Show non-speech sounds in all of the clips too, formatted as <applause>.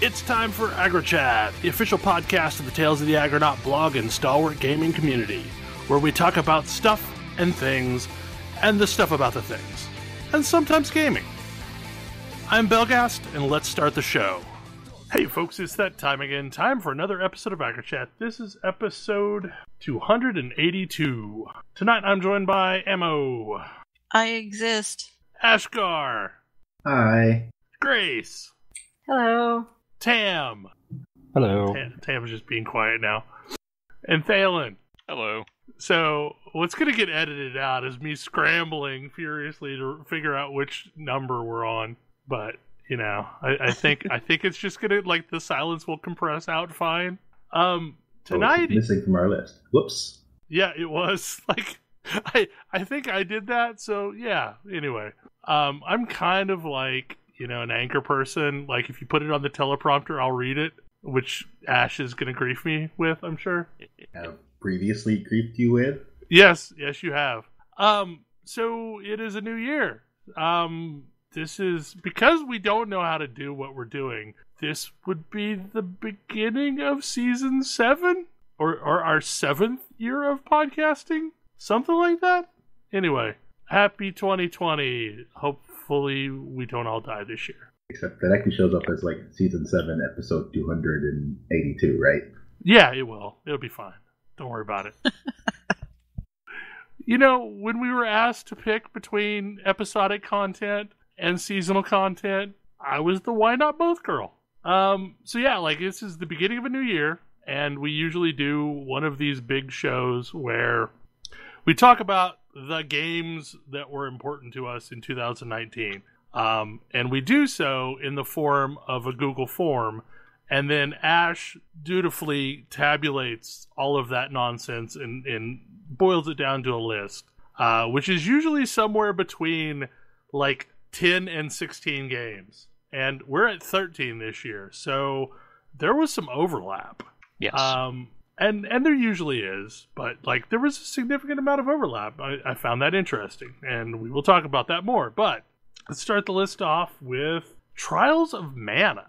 It's time for AggroChat, the official podcast of the Tales of the Aggronaut blog and stalwart gaming community, where we talk about stuff and things, and the stuff about the things, and sometimes gaming. I'm Belghast, and let's start the show. Hey folks, it's that time again. Time for another episode of AggroChat. This is episode 282. Tonight I'm joined by Emo, I exist. Ashgar, Hi. Grace, Hello. Tam. Hello. Tam, Tam is just being quiet now. And Thalen. Hello. So what's gonna get edited out is me scrambling furiously to figure out which number we're on. But you know, I, I think <laughs> I think it's just gonna like the silence will compress out fine. Um, tonight, Oh, missing from our list. Whoops. yeah, it was <laughs> like I I think I did that. So yeah. Anyway, um, I'm kind of like you know an anchor person. Like if you put it on the teleprompter, I'll read it, which Ash is gonna grief me with. I'm sure. Have previously creeped you with? Yes, yes, you have. Um, so it is a new year. Um, this is because we don't know how to do what we're doing. This would be the beginning of season seven, or or our seventh year of podcasting, something like that. Anyway, happy 2020. Hopefully, we don't all die this year. Except that actually shows up as like season 7, episode 282, right? Yeah, it will. It'll be fine. Don't worry about it. <laughs> you know, when we were asked to pick between episodic content and seasonal content, I was the why not both girl. Um, so yeah, like this is the beginning of a new year, and we usually do one of these big shows where we talk about the games that were important to us in 2019. Um, and we do so in the form of a Google form and then Ash dutifully tabulates all of that nonsense and, and boils it down to a list, uh, which is usually somewhere between like 10 and 16 games. And we're at 13 this year, so there was some overlap. Yes. Um, and and there usually is, but like there was a significant amount of overlap. I, I found that interesting, and we will talk about that more. But let's start the list off with Trials of Mana.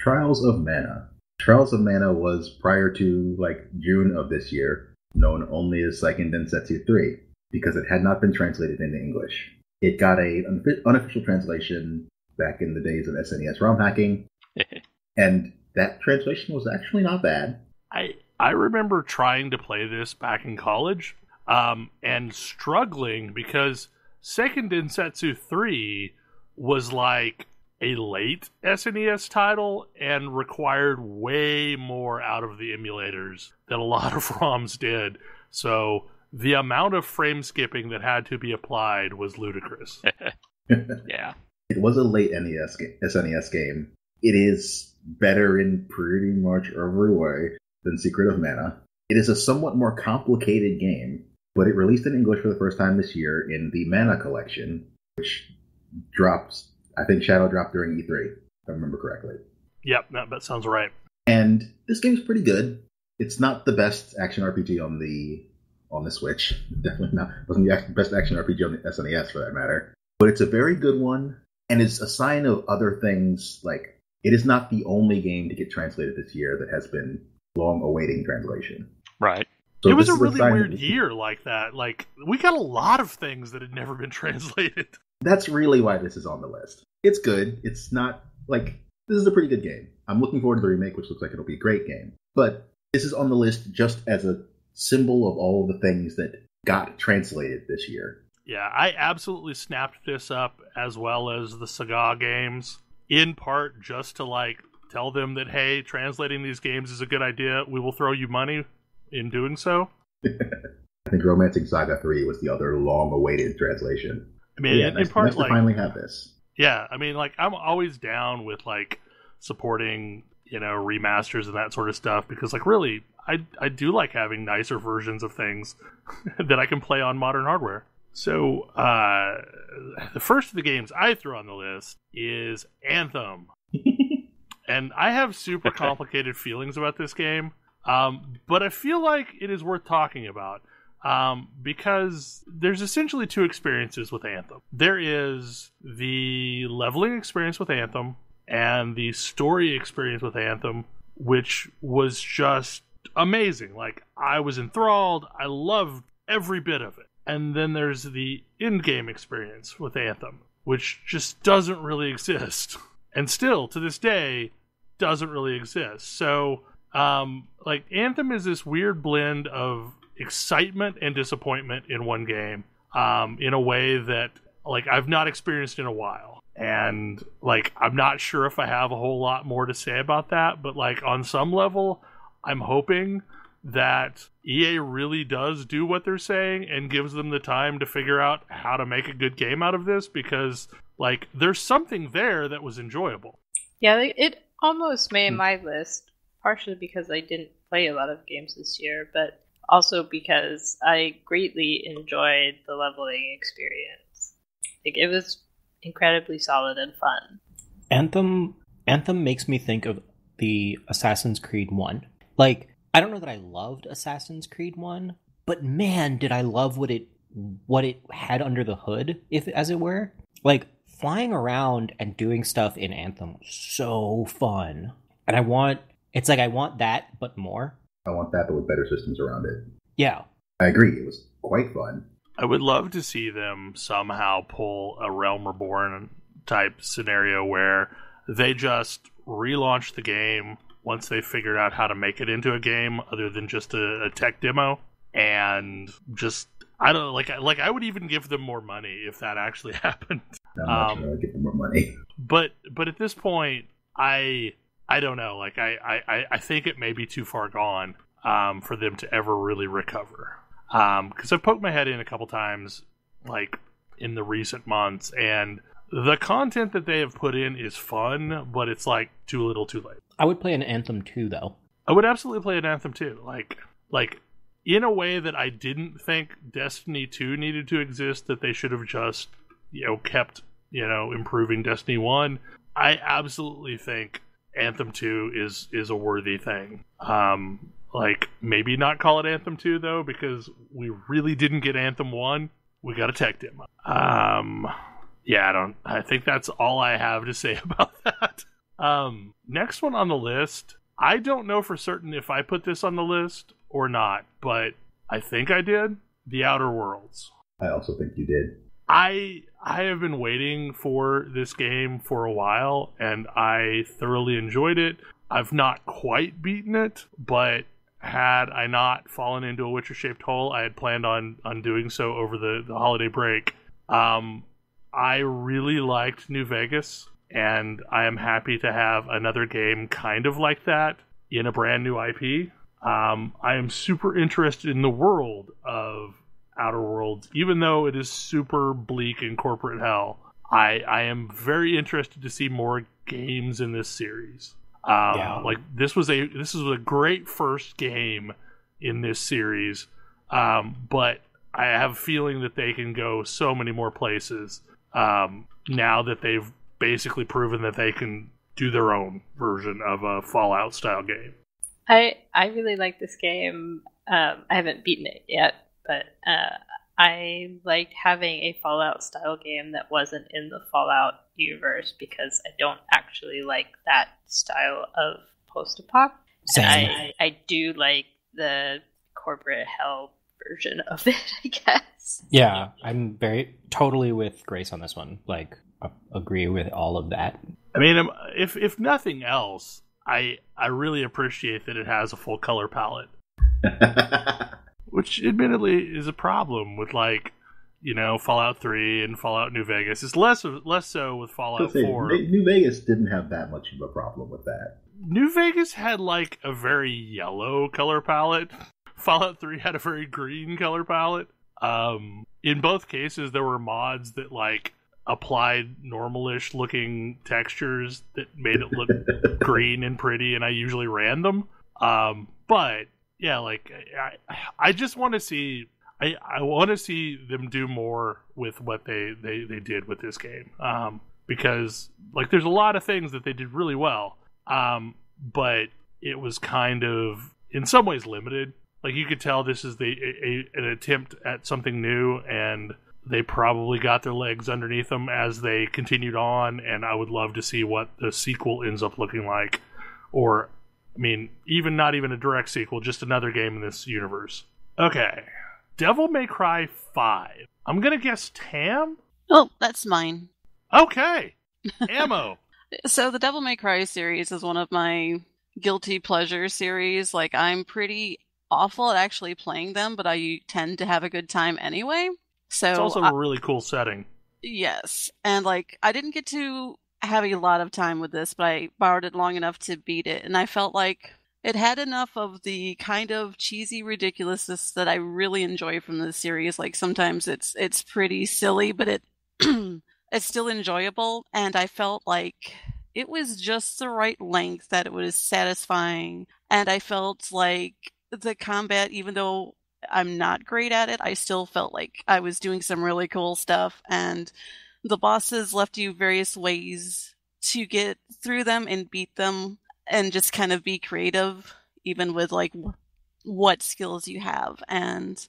Trials of Mana. Trials of Mana was prior to like June of this year, known only as Seiken Densetsu 3, because it had not been translated into English. It got a unofficial translation back in the days of SNES ROM hacking, <laughs> and that translation was actually not bad. I I remember trying to play this back in college, um, and struggling because Seiken Densetsu three was like a late SNES title and required way more out of the emulators than a <laughs> lot of ROMs did. So the amount of frame skipping that had to be applied was ludicrous. <laughs> yeah. It was a late NES ga- SNES game. It is better in pretty much every way than Secret of Mana. It is a somewhat more complicated game, but it released in English for the first time this year in the Mana Collection, which drops, I think Shadow dropped during E3, if I remember correctly. yep, that, that sounds right. And this game's pretty good. It's not the best action RPG on the on the Switch. <laughs> Definitely not. It wasn't the best action RPG on the SNES for that matter. But it's a very good one, and it's a sign of other things. Like it is not the only game to get translated this year that has been long awaiting translation. Right. So it was a really sign weird year like that. Like we got a lot of things that had never been <laughs> translated. That's really why this is on the list. It's good. It's not like this is a pretty good game. I'm looking forward to the remake, which looks like it'll be a great game. But this is on the list just as a symbol of all of the things that got translated this year. Yeah, I absolutely snapped this up as well as the Saga games, in part just to like tell them that hey, translating these games is a good idea. We will throw you money in doing so. <laughs> I think Romancing Saga 3 was the other long awaited translation. I mean, yeah, in, nice, in part, nice like to finally have this. yeah, I mean, like I'm always down with like supporting you know remasters and that sort of stuff because like really, I I do like having nicer versions of things <laughs> that I can play on modern hardware. So uh, the first of the games I threw on the list is Anthem. And I have super <laughs> complicated feelings about this game, um, but I feel like it is worth talking about um, because there's essentially two experiences with Anthem. There is the leveling experience with Anthem, and the story experience with Anthem, which was just amazing. Like I was enthralled. I loved every bit of it. And then there's the in-game experience with Anthem, which just doesn't really <laughs> exist. And still to this day doesn't really exist. So um like Anthem is this weird blend of excitement and disappointment in one game um in a way that like I've not experienced in a while. And like I'm not sure if I have a whole lot more to say about that, but like on some level I'm hoping that EA really does do what they're saying and gives them the time to figure out how to make a good game out of this because like there's something there that was enjoyable. Yeah, it almost made hmm. my list, partially because I didn't play a lot of games this year, but also because I greatly enjoyed the leveling experience. Like it was incredibly solid and fun. Anthem Anthem makes me think of the Assassin's Creed 1. Like I don't know that I loved Assassin's Creed 1, but man, did I love what it what it had under the hood, if as it were. Like flying around and doing stuff in Anthem was so fun. And I want it's like I want that but more. I want that, but with better systems around it. Yeah. I agree. It was quite fun. I would love to see them somehow pull a Realm Reborn type scenario where they just relaunch the game once they figured out how to make it into a game other than just a, a tech demo and just I don't know, like like I would even give them more money if that actually <laughs> happened. Not Um, much, get them more money. <laughs> But but at this point, I I don't know. Like I I, I think it may be too far gone um, for them to ever really recover. Because I've poked my head in a couple times, like in the recent months, and the content that they have put in is fun, but it's like too little, too late. I would play an Anthem 2 though. I would absolutely play an Anthem too. Like like in a way that I didn't think Destiny 2 needed to exist, that they should have just, you know, kept, you know, improving Destiny 1. I absolutely think Anthem 2 is is a worthy thing. Um like maybe not call it Anthem 2 though, because we really didn't get Anthem 1. We got a tech demo. Um yeah, I don't I think that's all I have to say <laughs> about that. Um next one on the list I don't know for certain if I put this on the list or not, but I think I did. The Outer Worlds. I also think you did. I I have been waiting for this game for a while and I thoroughly enjoyed it. I've not quite beaten it, but had I not fallen into a Witcher shaped hole, I had planned on on doing so over the, the holiday break. Um I really liked New Vegas and I am happy to have another game kind of like that in a brand new IP. Um, I am super interested in the world of Outer Worlds, even though it is super bleak and corporate hell. I I am very interested to see more games in this series. Um, Yeah. Like this was a this was a great first game in this series, um, but I have a feeling that they can go so many more places um, now that they've basically proven that they can do their own version of a Fallout style game. I I really like this game. Um, I haven't beaten it yet, but uh, I liked having a Fallout style game that wasn't in the Fallout universe because I don't actually like that style of post apoc. Same. I I do like the corporate hell version of <laughs> it. I guess. Yeah, I'm very totally with Grace on this one. Like, a- agree with all of that. I mean, um, if if nothing else, I I really appreciate that it has a full color palette, <laughs> which admittedly is a problem with like you know Fallout Three and Fallout New Vegas. It's less less so with Fallout Four. New Vegas didn't have that much of a problem with that. New Vegas had like a very yellow color palette. <laughs> Fallout 3 had a very green color palette. Um, in both cases, there were mods that like applied normalish looking textures that made it look <laughs> green and pretty, and I usually ran them. Um, but yeah, like I, I just want to see. I, I want to see them do more with what they, they, they did with this game. Um, because like there's a lot of things that they did really well um, but it was kind of in some ways limited. Like you could tell this is the a, a, an attempt at something new, and they probably got their legs underneath them as they continued on, and I would love to see what the sequel ends up looking like. Or, I mean, even not even a direct sequel, just another game in this universe. Okay. Devil May Cry 5. I'm going to guess Tam? Oh, that's mine. Okay. <laughs> Ammo. So the Devil May Cry series is one of my guilty pleasure series. Like I'm pretty awful at actually playing them, but I tend to have a good time anyway. So it's also I- a really cool setting. Yes. And like I didn't get to have a lot of time with this, but I borrowed it long enough to beat it and I felt like it had enough of the kind of cheesy ridiculousness that I really enjoy from the series. Like sometimes it's it's pretty silly, but it <clears throat> it's still enjoyable and I felt like it was just the right length that it was satisfying and I felt like the combat even though I'm not great at it, I still felt like I was doing some really cool stuff and the bosses left you various ways to get through them and beat them and just kind of be creative even with like what skills you have and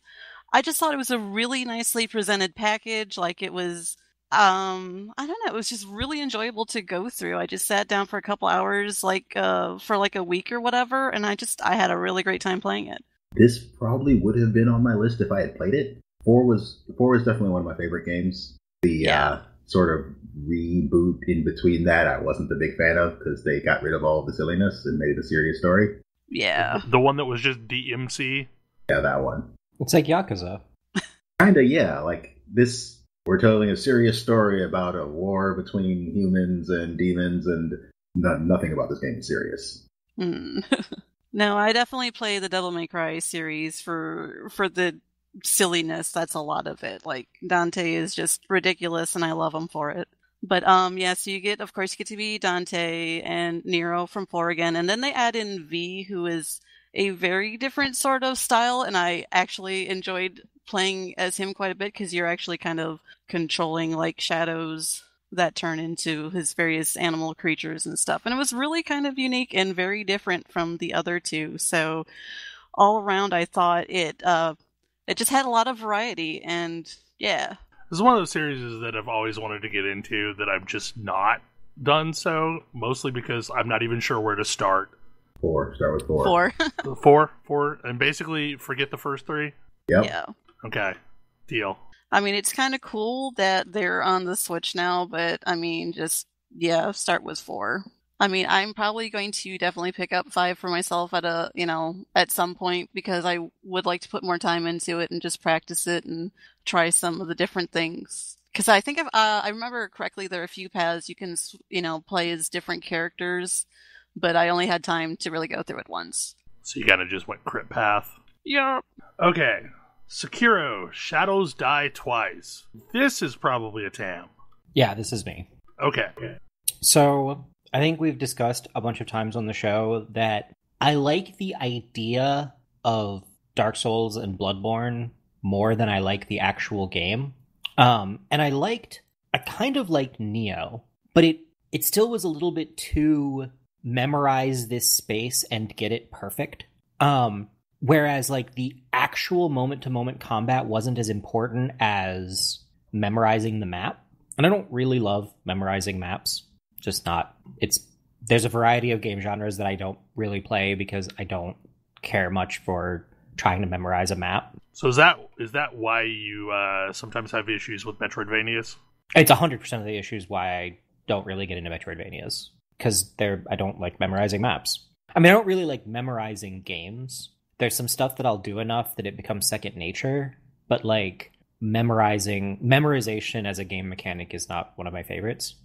I just thought it was a really nicely presented package like it was um I don't know it was just really enjoyable to go through. I just sat down for a couple hours like uh for like a week or whatever and I just I had a really great time playing it. This probably would have been on my list if I had played it. Four was four was definitely one of my favorite games. The Yeah. uh, sort of reboot in between that I wasn't a big fan of because they got rid of all the silliness and made it a serious story. Yeah. The one that was just DMC. Yeah, that one. It's like Yakuza. <laughs> Kinda, yeah. Like this, we're telling a serious story about a war between humans and demons, and no, nothing about this game is serious. Hmm. <laughs> no, I definitely play the Devil May Cry series for for the silliness. That's a lot of it. Like Dante is just ridiculous, and I love him for it. But um, yeah. So you get, of course, you get to be Dante and Nero from four again, and then they add in V, who is a very different sort of style, and I actually enjoyed playing as him quite a bit because you're actually kind of controlling like shadows that turn into his various animal creatures and stuff. And it was really kind of unique and very different from the other two. So all around I thought it uh it just had a lot of variety and yeah. This is one of those series that I've always wanted to get into that I've just not done so, mostly because I'm not even sure where to start. Four, start with four. Four. <laughs> Four, four, and basically forget the first three. Yep. yeah. Okay, deal. I mean it's kind of cool that they're on the Switch now, but I mean just yeah, start with 4. I mean, I'm probably going to definitely pick up 5 for myself at a, you know, at some point because I would like to put more time into it and just practice it and try some of the different things. Because I think if uh, I remember correctly, there are a few paths you can, you know, play as different characters, but I only had time to really go through it once. So you kind of just went crit path. Yep. Okay, Sekiro: Shadows Die Twice. This is probably a Tam. Yeah, this is me. Okay, So I think we've discussed a bunch of times on the show that I like the idea of Dark Souls and Bloodborne more than I like the actual game. Um, and I liked, I kind of liked Nioh, but it it still was a little bit too memorize this space and get it perfect. Um, whereas like the actual moment to moment combat wasn't as important as memorizing the map. And I don't really love memorizing maps. Just not. It's there's a variety of game genres that I don't really play because I don't care much for trying to memorize a map. so is that is that why you uh, sometimes have issues with Metroidvanias? It's 100% of the issues why I don't really get into Metroidvanias because they're I don't like memorizing maps. I mean, I don't really like memorizing games. There's some stuff that I'll do enough that it becomes second nature, but like memorizing memorization as a game mechanic is not one of my favorites.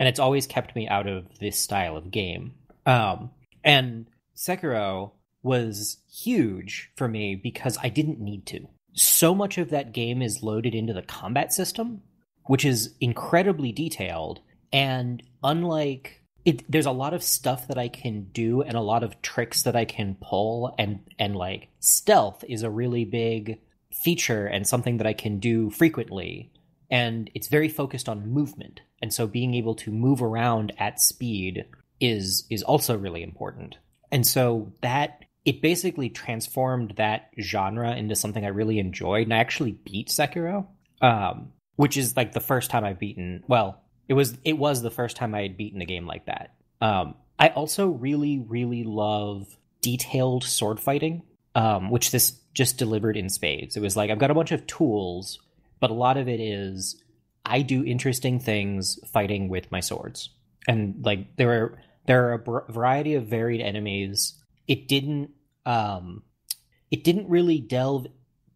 And it's always kept me out of this style of game. Um and Sekiro was huge for me because I didn't need to. So much of that game is loaded into the combat system, which is incredibly detailed. And unlike it, there's a lot of stuff that I can do and a lot of tricks that I can pull, and and like stealth is a really big feature and something that I can do frequently. And it's very focused on movement, and so being able to move around at speed is is also really important. And so that it basically transformed that genre into something I really enjoyed, and I actually beat Sekiro. Um, which is like the first time I've beaten. Well, it was it was the first time I had beaten a game like that. Um, I also really really love detailed sword fighting, um, which this just delivered in spades. It was like I've got a bunch of tools, but a lot of it is I do interesting things fighting with my swords, and like there are there are a br- variety of varied enemies. It didn't um, it didn't really delve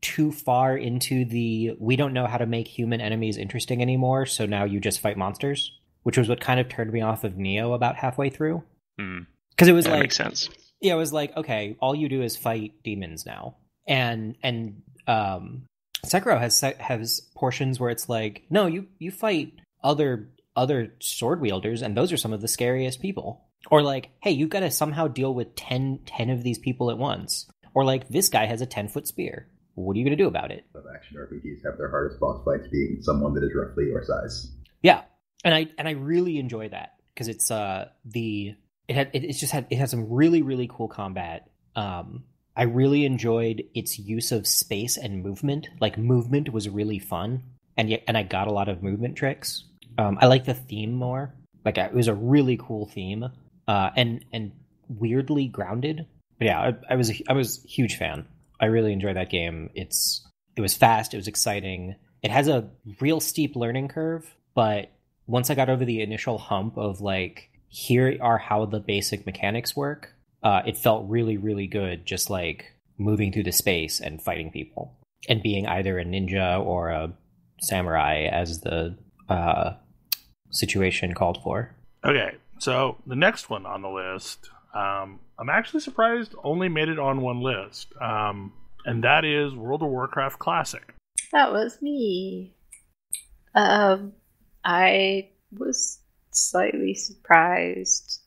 too far into the we don't know how to make human enemies interesting anymore, so now you just fight monsters, which was what kind of turned me off of Nioh about halfway through. Hmm. Because it was that like makes sense. yeah, it was like, okay, all you do is fight demons now. And and um Sekiro has has portions where it's like, no, you you fight other other sword wielders and those are some of the scariest people. Or like, hey, you've got to somehow deal with 10, 10 of these people at once. Or like this guy has a 10-foot spear. What are you going to do about it? Action RPGs have their hardest boss fights being someone that is roughly your size. Yeah, and I and I really enjoy that because it's uh the it had it, it's just had it had some really really cool combat. Um, I really enjoyed its use of space and movement. Like movement was really fun, and yet and I got a lot of movement tricks. Um, I like the theme more. Like it was a really cool theme, uh, and and weirdly grounded. But yeah, I, I was a, I was a huge fan. I really enjoyed that game. It's it was fast. It was exciting. It has a real steep learning curve, but once I got over the initial hump of like, here are how the basic mechanics work, uh, it felt really, really good. Just like moving through the space and fighting people, and being either a ninja or a samurai as the uh, situation called for. Okay, so the next one on the list, um, I'm actually surprised only made it on one list, um, and that is World of Warcraft Classic. That was me. Um, I was slightly surprised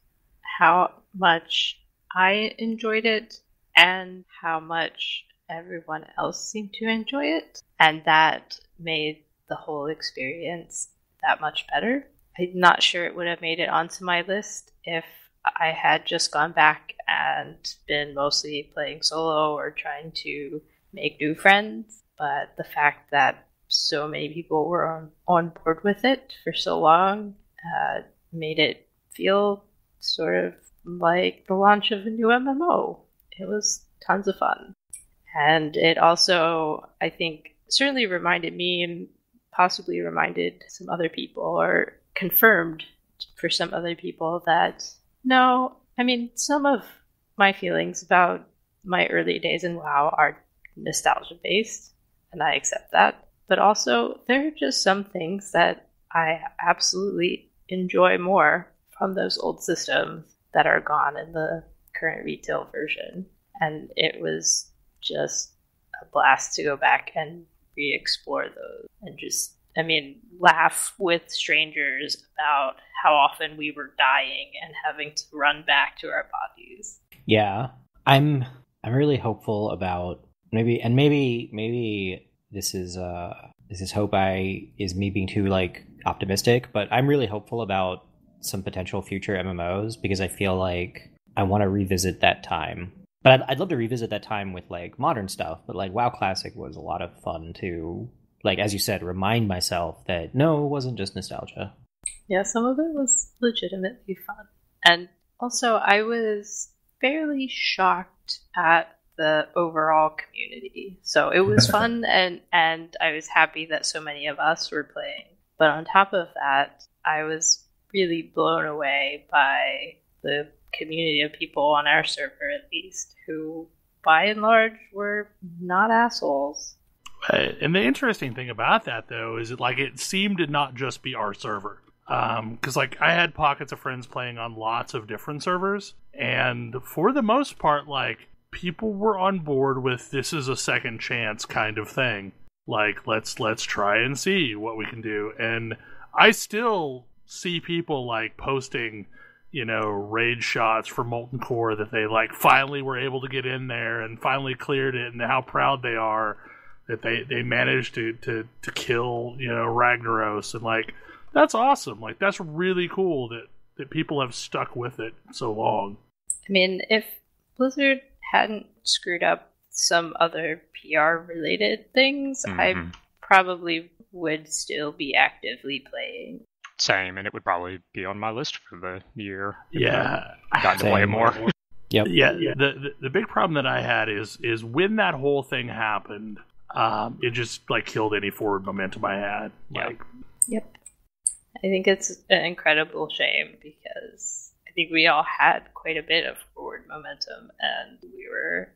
how much I enjoyed it and how much everyone else seemed to enjoy it, and that made the whole experience that much better. I'm not sure it would have made it onto my list if I had just gone back and been mostly playing solo or trying to make new friends. But the fact that so many people were on, on board with it for so long uh, made it feel sort of like the launch of a new MMO. It was tons of fun. And it also, I think, certainly reminded me and possibly reminded some other people or confirmed for some other people that no, I mean, some of my feelings about my early days in WoW are nostalgia based, and I accept that. But also, there are just some things that I absolutely enjoy more from those old systems that are gone in the current retail version. And it was just a blast to go back and re explore those and just, I mean, laugh with strangers about how often we were dying and having to run back to our bodies. Yeah, I'm I'm really hopeful about maybe and maybe maybe this is uh this is hope I is me being too like optimistic, but I'm really hopeful about some potential future MMOs because I feel like I want to revisit that time. But I'd, I'd love to revisit that time with like modern stuff. But like WoW Classic was a lot of fun to like as you said remind myself that no, it wasn't just nostalgia. Yeah, some of it was legitimately fun. And also, I was fairly shocked at the overall community. So it was <laughs> fun, and, and I was happy that so many of us were playing. But on top of that, I was really blown away by the community of people on our server, at least, who by and large were not assholes. Uh, and the interesting thing about that, though, is it like it seemed to not just be our server. Because like I had pockets of friends playing on lots of different servers, and for the most part, like people were on board with this is a second chance kind of thing. Like let's let's try and see what we can do. And I still see people like posting you know, raid shots for Molten Core that they like finally were able to get in there and finally cleared it and how proud they are that they, they managed to, to, to kill, you know, Ragnaros and like that's awesome. Like that's really cool that, that people have stuck with it so long. I mean, if Blizzard hadn't screwed up some other PR related things, I Mhm. probably would still be actively playing. Same, and it would probably be on my list for the year. Yeah, I got to play it more. <laughs> Yep. yeah. The, the the big problem that I had is is when that whole thing happened, um, it just like killed any forward momentum I had. Yeah. Like, Yep. I think it's an incredible shame because I think we all had quite a bit of forward momentum and we were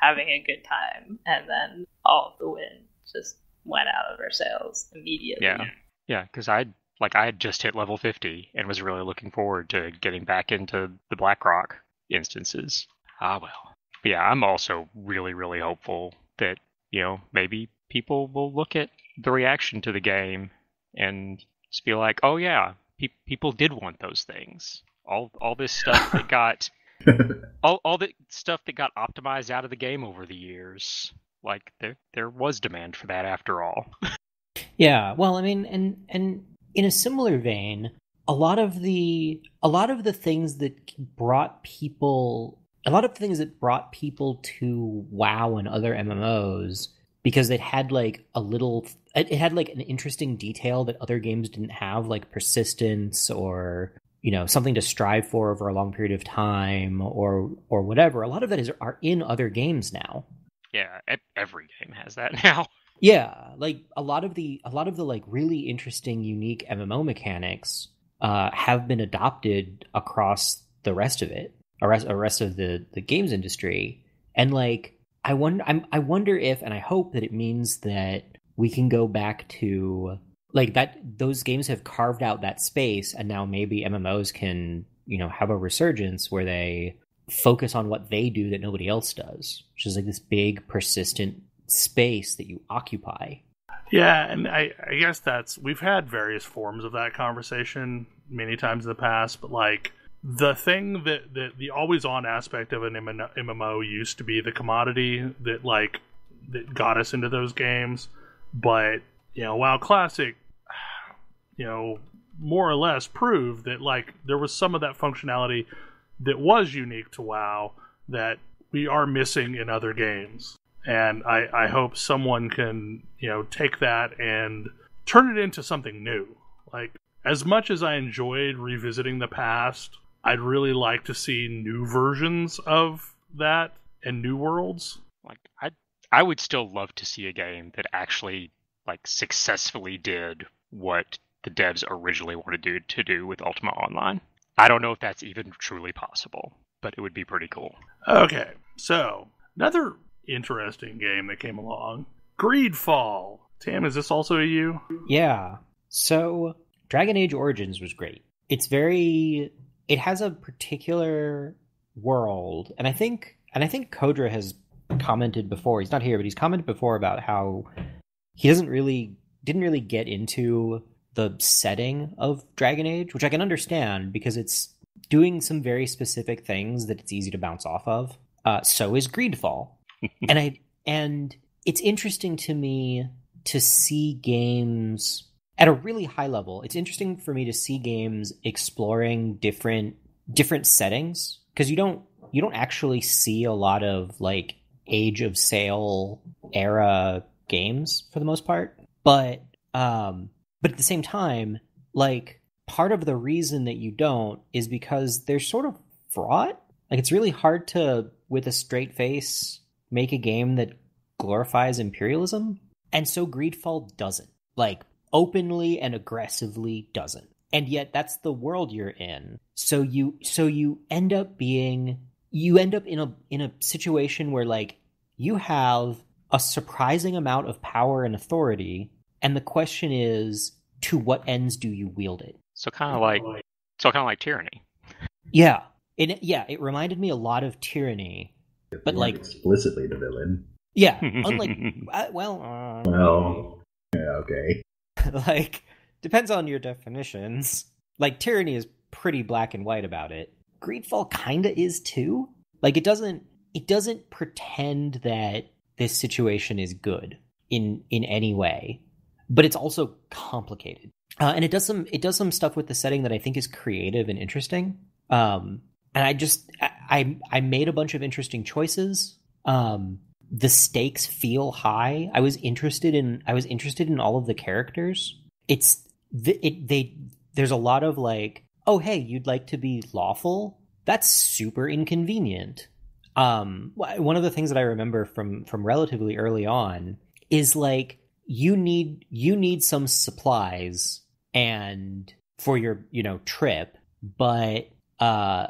having a good time, and then all of the wind just went out of our sails immediately. Yeah, yeah, because I like I had just hit level fifty and was really looking forward to getting back into the BlackRock instances. Ah well, but yeah, I'm also really really hopeful that you know maybe people will look at the reaction to the game and just be like, oh yeah, pe- people did want those things. All all this stuff that got <laughs> all all the stuff that got optimized out of the game over the years. Like there there was demand for that after all. <laughs> Yeah, well, I mean, and and in a similar vein, a lot of the a lot of the things that brought people a lot of things that brought people to WoW and other MMOs because it had like a little it had like an interesting detail that other games didn't have like persistence or you know something to strive for over a long period of time or or whatever a lot of that is are in other games now Yeah, every game has that <laughs> now. Yeah, like a lot of the a lot of the like really interesting, unique MMO mechanics uh, have been adopted across the rest of it, or rest, rest of the the games industry, and like I wonder, I'm, I wonder if, and I hope that it means that we can go back to like that. Those games have carved out that space, and now maybe MMOs can you know have a resurgence where they focus on what they do that nobody else does, which is like this big persistent space that you occupy. Yeah, and I, I guess that's we've had various forms of that conversation many times in the past, but like the thing that, that the always on aspect of an MMO used to be the commodity that like that got us into those games, but you know, WoW Classic, you know, more or less proved that like there was some of that functionality that was unique to WoW that we are missing in other games and I, I hope someone can you know take that and turn it into something new like as much as i enjoyed revisiting the past i'd really like to see new versions of that and new worlds Like I I would still love to see a game that actually like successfully did what the devs originally wanted to do, to do with Ultima Online. I don't know if that's even truly possible, but it would be pretty cool. okay so another interesting game that came along greedfall tam is this also a you Yeah. So Dragon Age Origins was great. It's very it has a particular world and I think and I think Kodra has commented before. He's not here, but he's commented before about how he doesn't really didn't really get into the setting of Dragon Age, which I can understand because it's doing some very specific things that it's easy to bounce off of. Uh, so is Greedfall, <laughs> and I and it's interesting to me to see games at a really high level. It's interesting for me to see games exploring different different settings because you don't you don't actually see a lot of like age of sail era games for the most part but um but at the same time like part of the reason that you don't is because they're sort of fraught like it's really hard to with a straight face make a game that glorifies imperialism and so greedfall doesn't. Like openly and aggressively doesn't. And yet that's the world you're in. So you so you end up being you end up in a in a situation where like you have a surprising amount of power and authority and the question is to what ends do you wield it? So kind of like so kind of like tyranny. yeah. It yeah it reminded me a lot of tyranny But, like- explicitly the villain. yeah <laughs> unlike uh, well uh, Well, yeah, okay. <laughs> like depends on your definitions. Like tyranny is pretty black and white about it. Greedfall kinda is too. Like it doesn't it doesn't pretend that this situation is good in in any way but it's also complicated. Uh, and it does some it does some stuff with the setting that i think is creative and interesting. Um and i just i i made a bunch of interesting choices um the stakes feel high. I was interested in I was interested in all of the characters. It's the, it they there's a lot of like, oh hey, you'd like to be lawful? That's super inconvenient. Um, one of the things that I remember from from relatively early on is like you need you need some supplies and for your you know trip, but uh,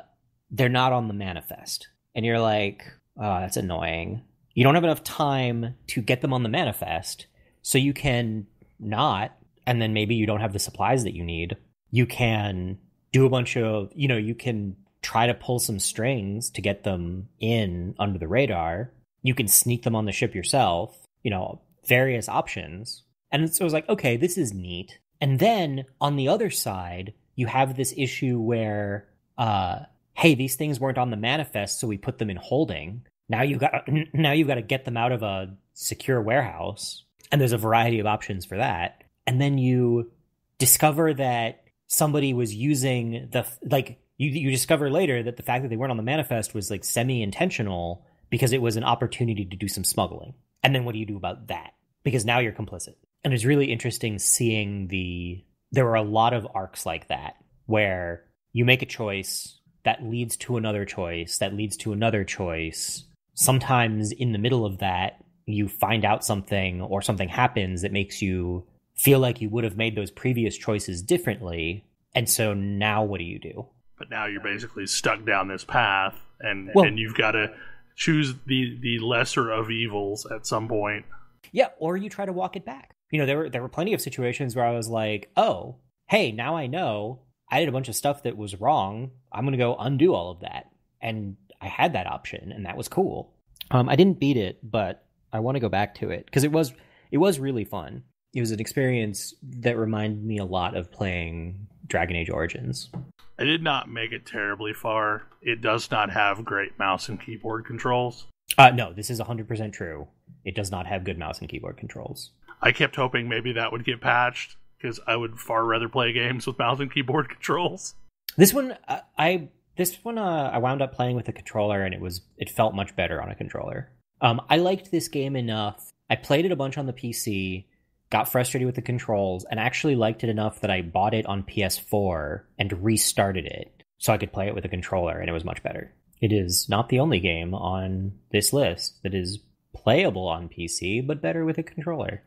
they're not on the manifest, and you're like, oh, that's annoying. You don't have enough time to get them on the manifest, so you can not, and then maybe you don't have the supplies that you need. You can do a bunch of, you know, you can try to pull some strings to get them in under the radar. You can sneak them on the ship yourself, you know, various options. And so it was like, okay, this is neat. And then on the other side, you have this issue where, uh, hey, these things weren't on the manifest, so we put them in holding. Now you've got <clears throat> now you've got to get them out of a secure warehouse, and there's a variety of options for that. And then you discover that somebody was using the like you you discover later that the fact that they weren't on the manifest was like semi intentional because it was an opportunity to do some smuggling. And then what do you do about that? Because now you're complicit. And it's really interesting seeing the there were a lot of arcs like that where you make a choice that leads to another choice that leads to another choice. Sometimes in the middle of that, you find out something or something happens that makes you feel like you would have made those previous choices differently. And so now what do you do? But now you're basically stuck down this path and Well- and you've got to choose the the lesser of evils at some point. Yeah, or you try to walk it back. You know, there were there were plenty of situations where I was like, "Oh, hey, now I know I did a bunch of stuff that was wrong. I'm going to go undo all of that." And I had that option, and that was cool. Um, I didn't beat it, but I want to go back to it because it was it was really fun. It was an experience that reminded me a lot of playing Dragon Age Origins. I did not make it terribly far. It does not have great mouse and keyboard controls. Uh, no, this is 100% true. It does not have good mouse and keyboard controls. I kept hoping maybe that would get patched because I would far rather play games with mouse and keyboard <laughs> controls. This one, uh, I this one, uh, I wound up playing with a controller, and it was it felt much better on a controller. Um, I liked this game enough. I played it a bunch on the PC, got frustrated with the controls, and actually liked it enough that I bought it on PS4 and restarted it so I could play it with a controller, and it was much better. It is not the only game on this list that is playable on PC, but better with a controller.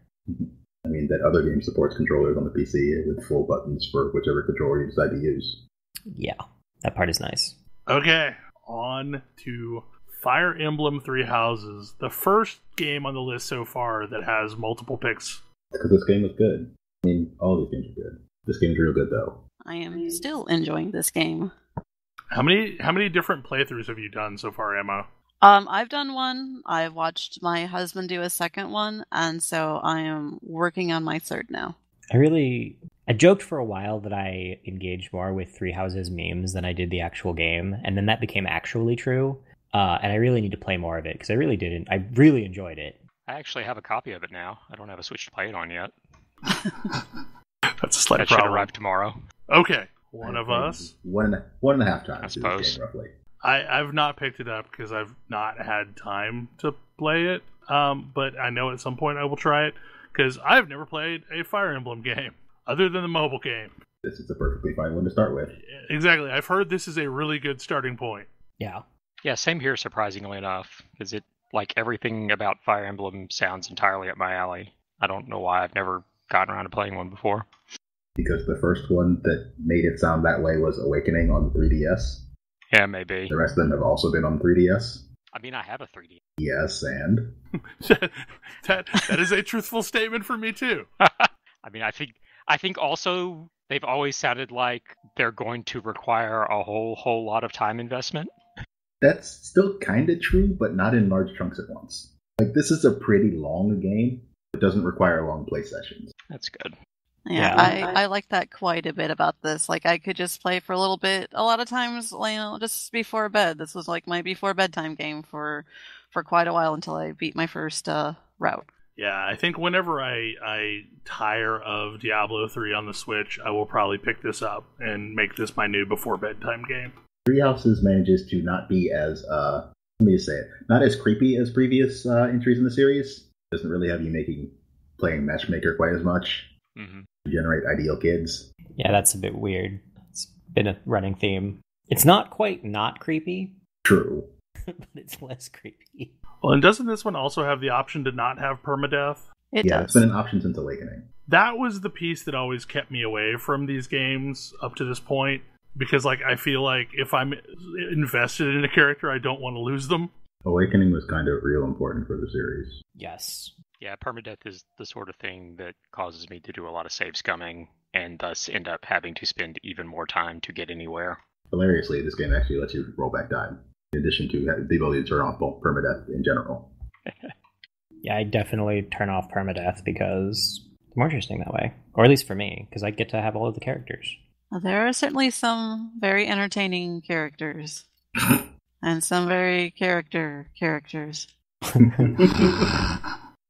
I mean, that other game supports controllers on the PC with full buttons for whichever controller you decide to use. Yeah, that part is nice. Okay, on to Fire Emblem Three Houses, the first game on the list so far that has multiple picks. Because this game was good. I mean, all these games are good. This game's real good, though. I am still enjoying this game. How many how many different playthroughs have you done so far, Emma? Um, I've done one. I've watched my husband do a second one, and so I am working on my third now. I really I joked for a while that I engaged more with Three Houses memes than I did the actual game, and then that became actually true. Uh, and I really need to play more of it because I really didn't. I really enjoyed it. I actually have a copy of it now. I don't have a Switch to play it on yet. <laughs> That's a slight That should arrive tomorrow. Okay, one of us. One and a, one and a half times. I suppose. Game, roughly. I, I've not picked it up because I've not had time to play it. Um, but I know at some point I will try it because I've never played a Fire Emblem game other than the mobile game. This is a perfectly fine one to start with. Exactly. I've heard this is a really good starting point. Yeah. Yeah, same here, surprisingly enough, because it like everything about Fire Emblem sounds entirely up my alley. I don't know why I've never gotten around to playing one before. Because the first one that made it sound that way was Awakening on 3DS. Yeah, maybe. The rest of them have also been on 3DS. I mean, I have a 3D. Yes, and <laughs> that that is a truthful statement for me too. <laughs> I mean, I think I think also they've always sounded like they're going to require a whole whole lot of time investment. that's still kind of true, but not in large chunks at once. Like this is a pretty long game. It doesn't require long play sessions. That's good. Yeah, Yeah. I, I like that quite a bit about this. Like, I could just play for a little bit. A lot of times, you know, just before bed. This was like my before bedtime game for for quite a while until I beat my first uh, route. Yeah, I think whenever I I tire of Diablo 3 on the Switch, I will probably pick this up and make this my new before bedtime game. Three Houses manages to not be as uh, let me just say it, not as creepy as previous uh, entries in the series. Doesn't really have you making playing matchmaker quite as much Mm-hmm. to generate ideal kids. Yeah, that's a bit weird. It's been a running theme. It's not quite not creepy, True. <laughs> but it's less creepy. Well, and doesn't this one also have the option to not have permadeath? It yeah, does. it's been an option since Awakening. That was the piece that always kept me away from these games up to this point because like I feel like if I'm invested in a character, I don't want to lose them. Awakening was kind of real important for the series. Yes. Yeah, permadeath is the sort of thing that causes me to do a lot of save scumming and thus end up having to spend even more time to get anywhere. Hilariously, this game actually lets you roll back time, in addition to the ability to turn off both permadeath in general. <laughs> Yeah, I definitely turn off permadeath because it's more interesting that way. Or at least for me, because I get to have all of the characters. Well, there are certainly some very entertaining characters. <laughs> and some very character characters. <laughs>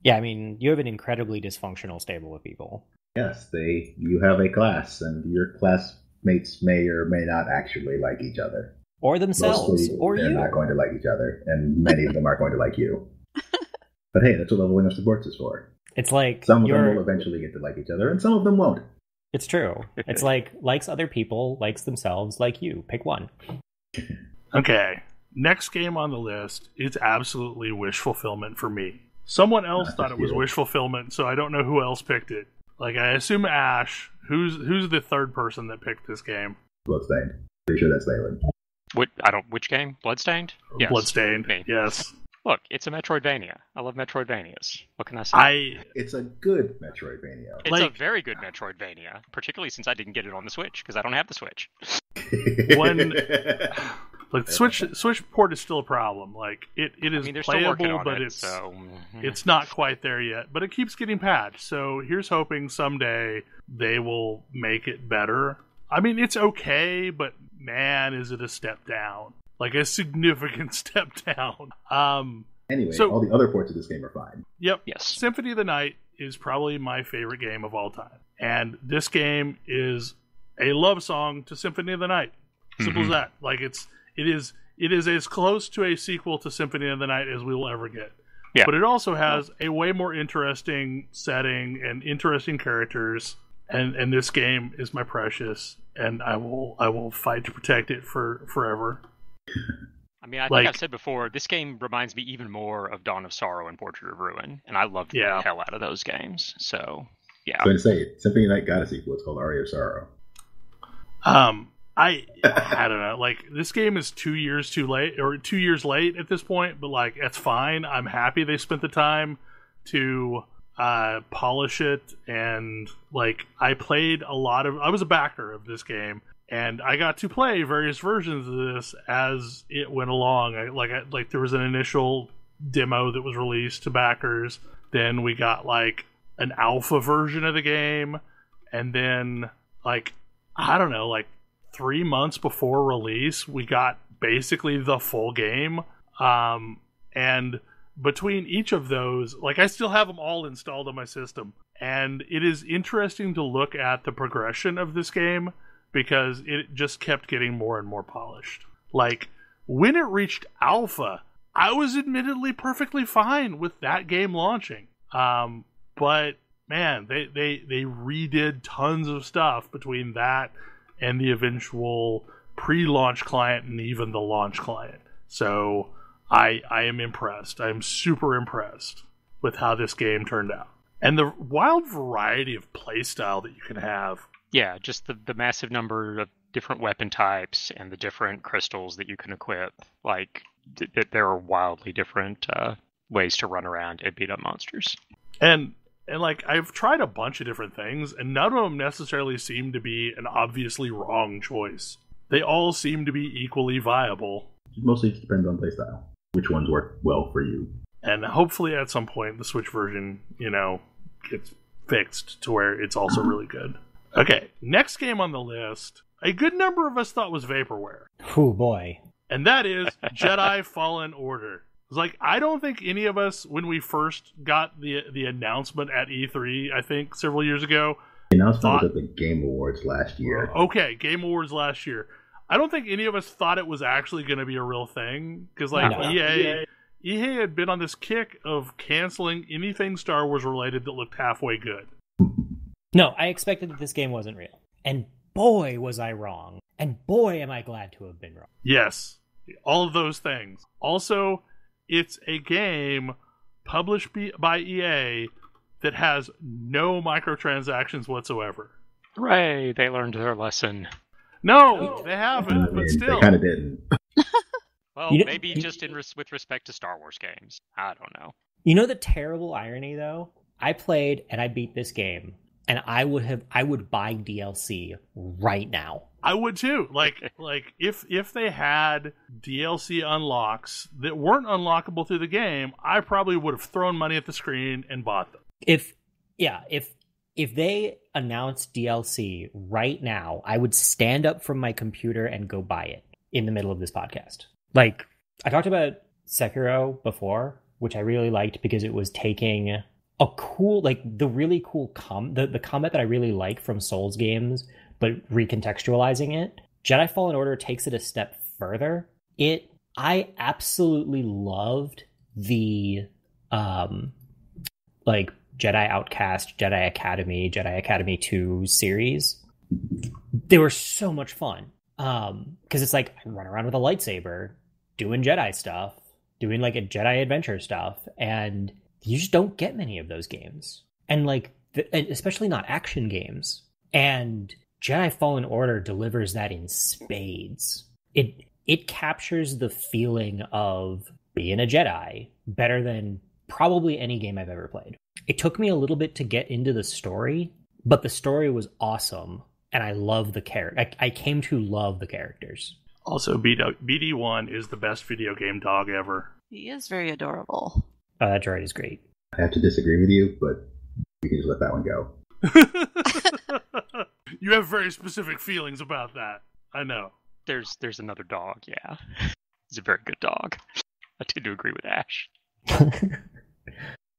Yeah, I mean, you have an incredibly dysfunctional stable of people. Yes, they. You have a class, and your classmates may or may not actually like each other. Or themselves. Mostly, or they're you. not going to like each other, and many of them are going to like you. <laughs> But hey, that's what leveling up supports is for. It's like Some of them you're- will eventually get to like each other, and some of them won't. It's true. <laughs> It's like likes other people, likes themselves, like you. Pick one. <laughs> Okay, next game on the list is absolutely wish fulfillment for me. Someone else Not thought it was wish fulfillment, so I don't know who else picked it. Like I assume Ash. Who's who's the third person that picked this game? Bloodstained. Pretty sure that's Leyland. What I don't which game? Bloodstained? Yes. Bloodstained. Me. Yes. Look, it's a Metroidvania. I love Metroidvanias. What can I say? I It's a good Metroidvania. it's like- a very good Metroidvania, particularly since I didn't get it on the Switch because I don't have the Switch. <laughs> When- <laughs> like the Switch Switch port is still a problem. Like it, it I mean, they're still working playable, but it, it's so mm, it's not quite there yet. But it keeps getting patched. So here's hoping someday they will make it better. I mean, it's okay, but man, is it a step down? Like a significant <laughs> step down. Um, anyway, So- all the other ports of this game are fine. yep. yes. Symphony of the Night is probably my favorite game of all time. And this game is a love song to Symphony of the Night. Simple as Mhm. that. Like it's it is it is as close to a sequel to Symphony of the Night as we will ever get. Yeah. But it also has a way more interesting setting and interesting characters. And and this game is my precious and I will I will fight to protect it for forever. I mean, I Like- think I've said before, this game reminds me even more of Dawn of Sorrow and Portrait of Ruin, and I loved Yeah. the hell out of those games. So, yeah. So to say, Symphony of the Night got a sequel. It's called Aria of Sorrow. Um, I I don't know. Like this game is two years too late, or two years late at this point. But like that's fine. I'm happy they spent the time to uh, polish it, and like I played a lot of. I was a backer of this game, and I got to play various versions of this as it went along. I, like I, like there was an initial demo that was released to backers. Then we got like an alpha version of the game, and then like I don't know, like three months before release, we got basically the full game. Um, and between each of those, like I still have them all installed on my system. And it is interesting to look at the progression of this game because it just kept getting more and more polished. Like when it reached alpha, I was admittedly perfectly fine with that game launching. Um, but man, they, they, they redid tons of stuff between that and the eventual pre-launch client and even the launch client. So I I am impressed. I'm super impressed with how this game turned out. And the wild variety of playstyle that you can have. Yeah, just the, the massive number of different weapon types and the different crystals that you can equip. Like, th- th- there are wildly different uh, ways to run around and beat up monsters. And and like I've tried a bunch of different things and none of them necessarily seem to be an obviously wrong choice. They all seem to be equally viable. It mostly just depends on playstyle. Which ones work well for you? and hopefully at some point the switch version you know gets fixed to where it's also really good okay next game on the list a good number of us thought was vaporware Oh boy. and that is jedi <laughs> fallen order it's like i don't think any of us when we first got the the announcement at e3 i think several years ago The announcement Thought- was at the Game Awards last year. okay game awards last year I don't think any of us thought it was actually going to be a real thing because like No. EA, EA had been on this kick of canceling anything Star Wars related that looked halfway good. No, I expected that this game wasn't real. And boy, was I wrong. And boy, am I glad to have been wrong. Yes, all of those things. Also, it's a game published by EA that has no microtransactions whatsoever. Hooray! They learned their lesson. No, they haven't. I But still, they kind of didn't. <laughs> Well, You know- maybe just in res- with respect to Star Wars games. I don't know. You know the terrible irony though? I played and I beat this game and I would have I would buy DLC right now. I would too. Like, <laughs> like if if they had DLC unlocks that weren't unlockable through the game, I probably would have thrown money at the screen and bought them. If yeah, if if they announced DLC right now, I would stand up from my computer and go buy it in the middle of this podcast. Like I talked about Sekiro before, which I really liked because it was taking a cool like the really cool com the, the combat that I really like from Souls games, but recontextualizing it. Jedi Fallen Order takes it a step further. It I absolutely loved the um like Jedi Outcast, Jedi Academy, Jedi Academy 2 series. They were so much fun. Um, because it's like I run around with a lightsaber, doing Jedi stuff, doing like a Jedi adventure stuff, and you just don't get many of those games. And like, the, and especially not action games. And Jedi Fallen Order delivers that in spades. It it captures the feeling of being a Jedi better than probably any game I've ever played. It took me a little bit to get into the story, but the story was awesome, and I love the character. I, I came to love the characters. Also, BD one is the best video game dog ever. He is very adorable. Uh, that droid is great. I have to disagree with you, but you can just let that one go. <laughs> <laughs> you have very specific feelings about that. I know. There's there's another dog. Yeah, he's a very good dog. I tend to agree with Ash. <laughs>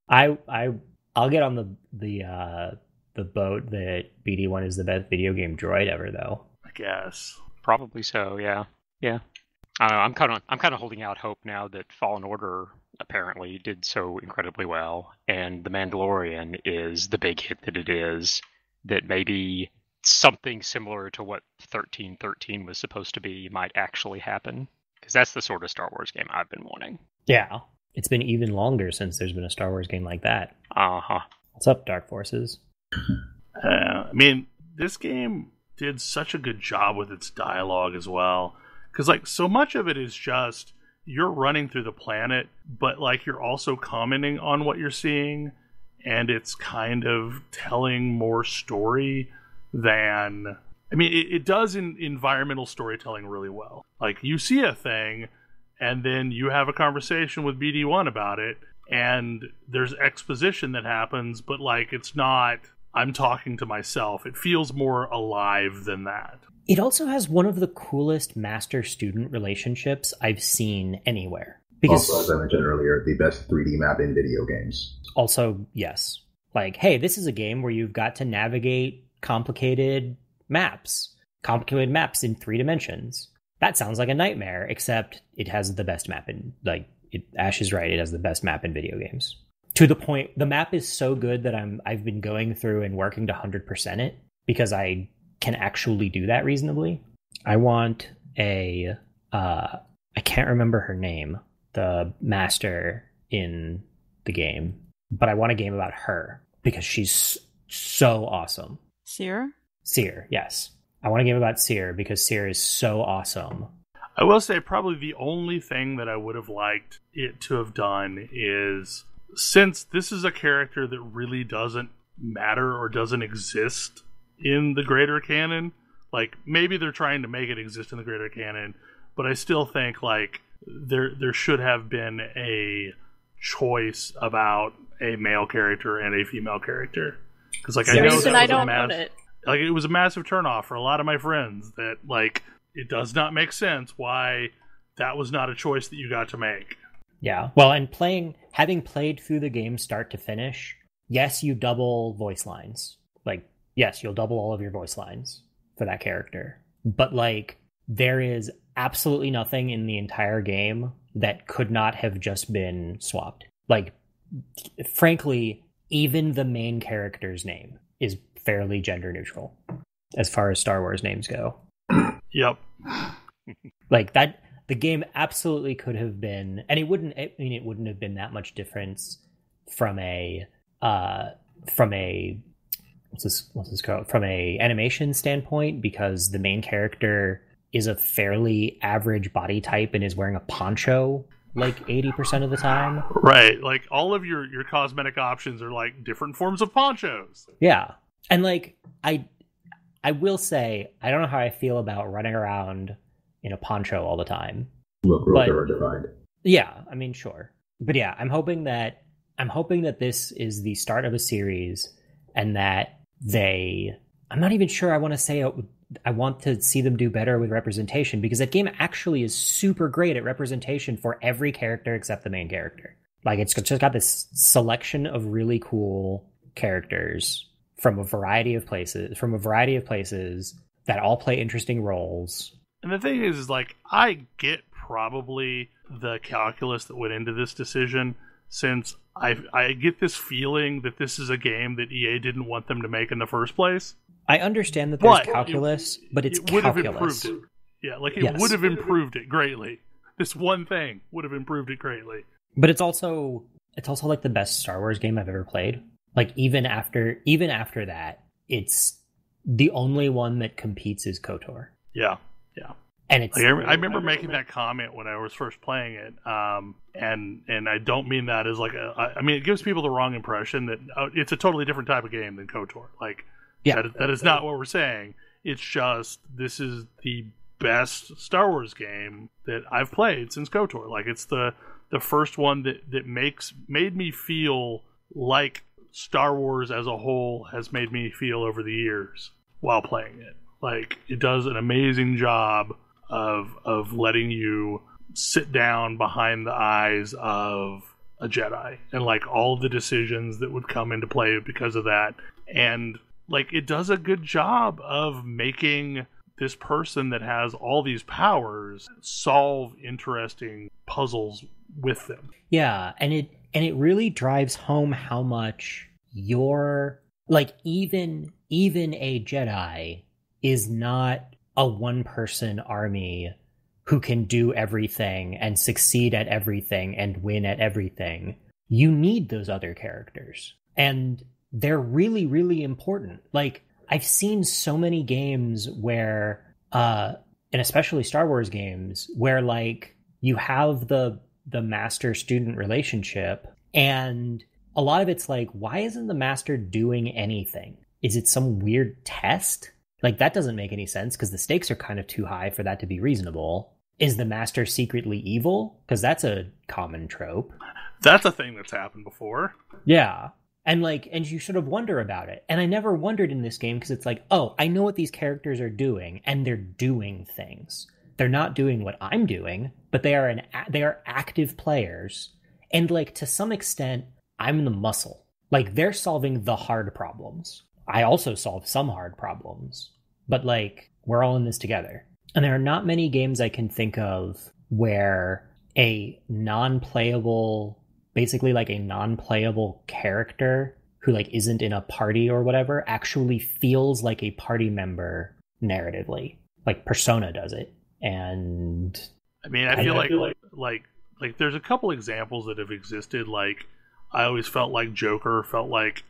I I I'll get on the the uh the boat that BD one is the best video game droid ever though. I guess. Probably so. Yeah, yeah. I don't know, I'm kind of I'm kind of holding out hope now that Fallen Order apparently did so incredibly well, and The Mandalorian is the big hit that it is. That maybe something similar to what 1313 was supposed to be might actually happen, because that's the sort of Star Wars game I've been wanting. Yeah. It's been even longer since there's been a Star Wars game like that. Uh huh. What's up, Dark Forces? <laughs> Uh, I mean, this game did such a good job with its dialogue as well. Because, like, so much of it is just you're running through the planet, but, like, you're also commenting on what you're seeing, and it's kind of telling more story than. I mean, it, it does in environmental storytelling really well. Like, you see a thing, and then you have a conversation with BD1 about it, and there's exposition that happens, but, like, it's not. I'm talking to myself. It feels more alive than that. It also has one of the coolest master student relationships I've seen anywhere. Because Also, as I mentioned earlier, the best 3D map in video games. also, yes. Like, hey, this is a game where you've got to navigate complicated maps, complicated maps in three dimensions. That sounds like a nightmare, except it has the best map in, like, it, Ash is right, it has the best map in video games. To the point, the map is so good that I'm, I've been going through and working to 100% it because I can actually do that reasonably. I want a, uh, I can't remember her name, the master in the game, but I want a game about her because she's so awesome. Cere? Cere, yes. I want a game about Cere because Cere is so awesome. I will say, probably the only thing that I would have liked it to have done is since this is a character that really doesn't matter or doesn't exist in the greater canon, like maybe they're trying to make it exist in the greater canon, but I still think like there there should have been a choice about a male character and a female character because like I know reason that I was a don't mass- own it. Like it was a massive turnoff for a lot of my friends that like it does not make sense why that was not a choice that you got to make. Yeah. Well, and playing, having played through the game start to finish, yes, you double voice lines. Like, yes, you'll double all of your voice lines for that character. But, like, there is absolutely nothing in the entire game that could not have just been swapped. Like, frankly, even the main character's name is fairly gender neutral as far as Star Wars names go. <clears throat> Yep. <laughs> Like that, the game absolutely could have been, and it wouldn't. I mean, it wouldn't have been that much difference from a uh, from a what's this what's this called from a animation standpoint because the main character is a fairly average body type and is wearing a poncho like 80% of the time. Right. Like all of your your cosmetic options are like different forms of ponchos. Yeah. And like I I will say I don't know how I feel about running around in a poncho all the time. Look, But- are defined. Yeah, I mean sure. But yeah, I'm hoping that I'm hoping that this is the start of a series and that they I'm not even sure I want to say it, I want to see them do better with representation because that game actually is super great at representation for every character except the main character. Like it's just got this selection of really cool characters from a variety of places, from a variety of places that all play interesting roles. And the thing is, is like I get probably the calculus that went into this decision, since I I get this feeling that this is a game that EA didn't want them to make in the first place. I understand that there's But it- calculus, but it's it would have calculus. improved it. Yeah, like it Yes. would have improved it greatly. This one thing would have improved it greatly. But it's also it's also like the best Star Wars game I've ever played. Like even after even after that, it's the only one that competes is KOTOR. Yeah, yeah. And it's like, I, I remember making that comment when I was first playing it, um, and and I don't mean that as like a. I I mean, it gives people the wrong impression that uh, it's a totally different type of game than Kotor. Like, Yeah. that, that is not what we're saying. It's just this is the best Star Wars game that I've played since Kotor. Like, it's the the first one that that makes made me feel like Star Wars as a whole has made me feel over the years while playing it. Like, it does an amazing job of of letting you sit down behind the eyes of a Jedi and like all the decisions that would come into play because of that and like it does a good job of making this person that has all these powers solve interesting puzzles with them. Yeah, and it and it really drives home how much your like even even a Jedi is not a one person army who can do everything and succeed at everything and win at everything. You need those other characters. And they're really really important. Like I've seen so many games where uh and especially Star Wars games where like you have the the master student relationship. And a lot of it's like why isn't the master doing anything? Is it some weird test? Like that doesn't make any sense because the stakes are kind of too high for that to be reasonable. Is the master secretly evil? Because that's a common trope. That's a thing that's happened before. yeah. And like and you sort of wonder about it. And i never wondered in this game because it's like oh i know what these characters are doing and they're doing things they're not doing what i'm doing but they are an they are active players. And like to some extent i'm the muscle. Like they're solving the hard problems. I also solve some hard problems. But like we're all in this together. And there are not many games i can think of where a non-playable basically like a non-playable character who like isn't in a party or whatever actually feels like a party member narratively. Like persona does it and I mean, I I- feel like feel like like like there's a couple examples that have existed. Like I always felt like Joker felt like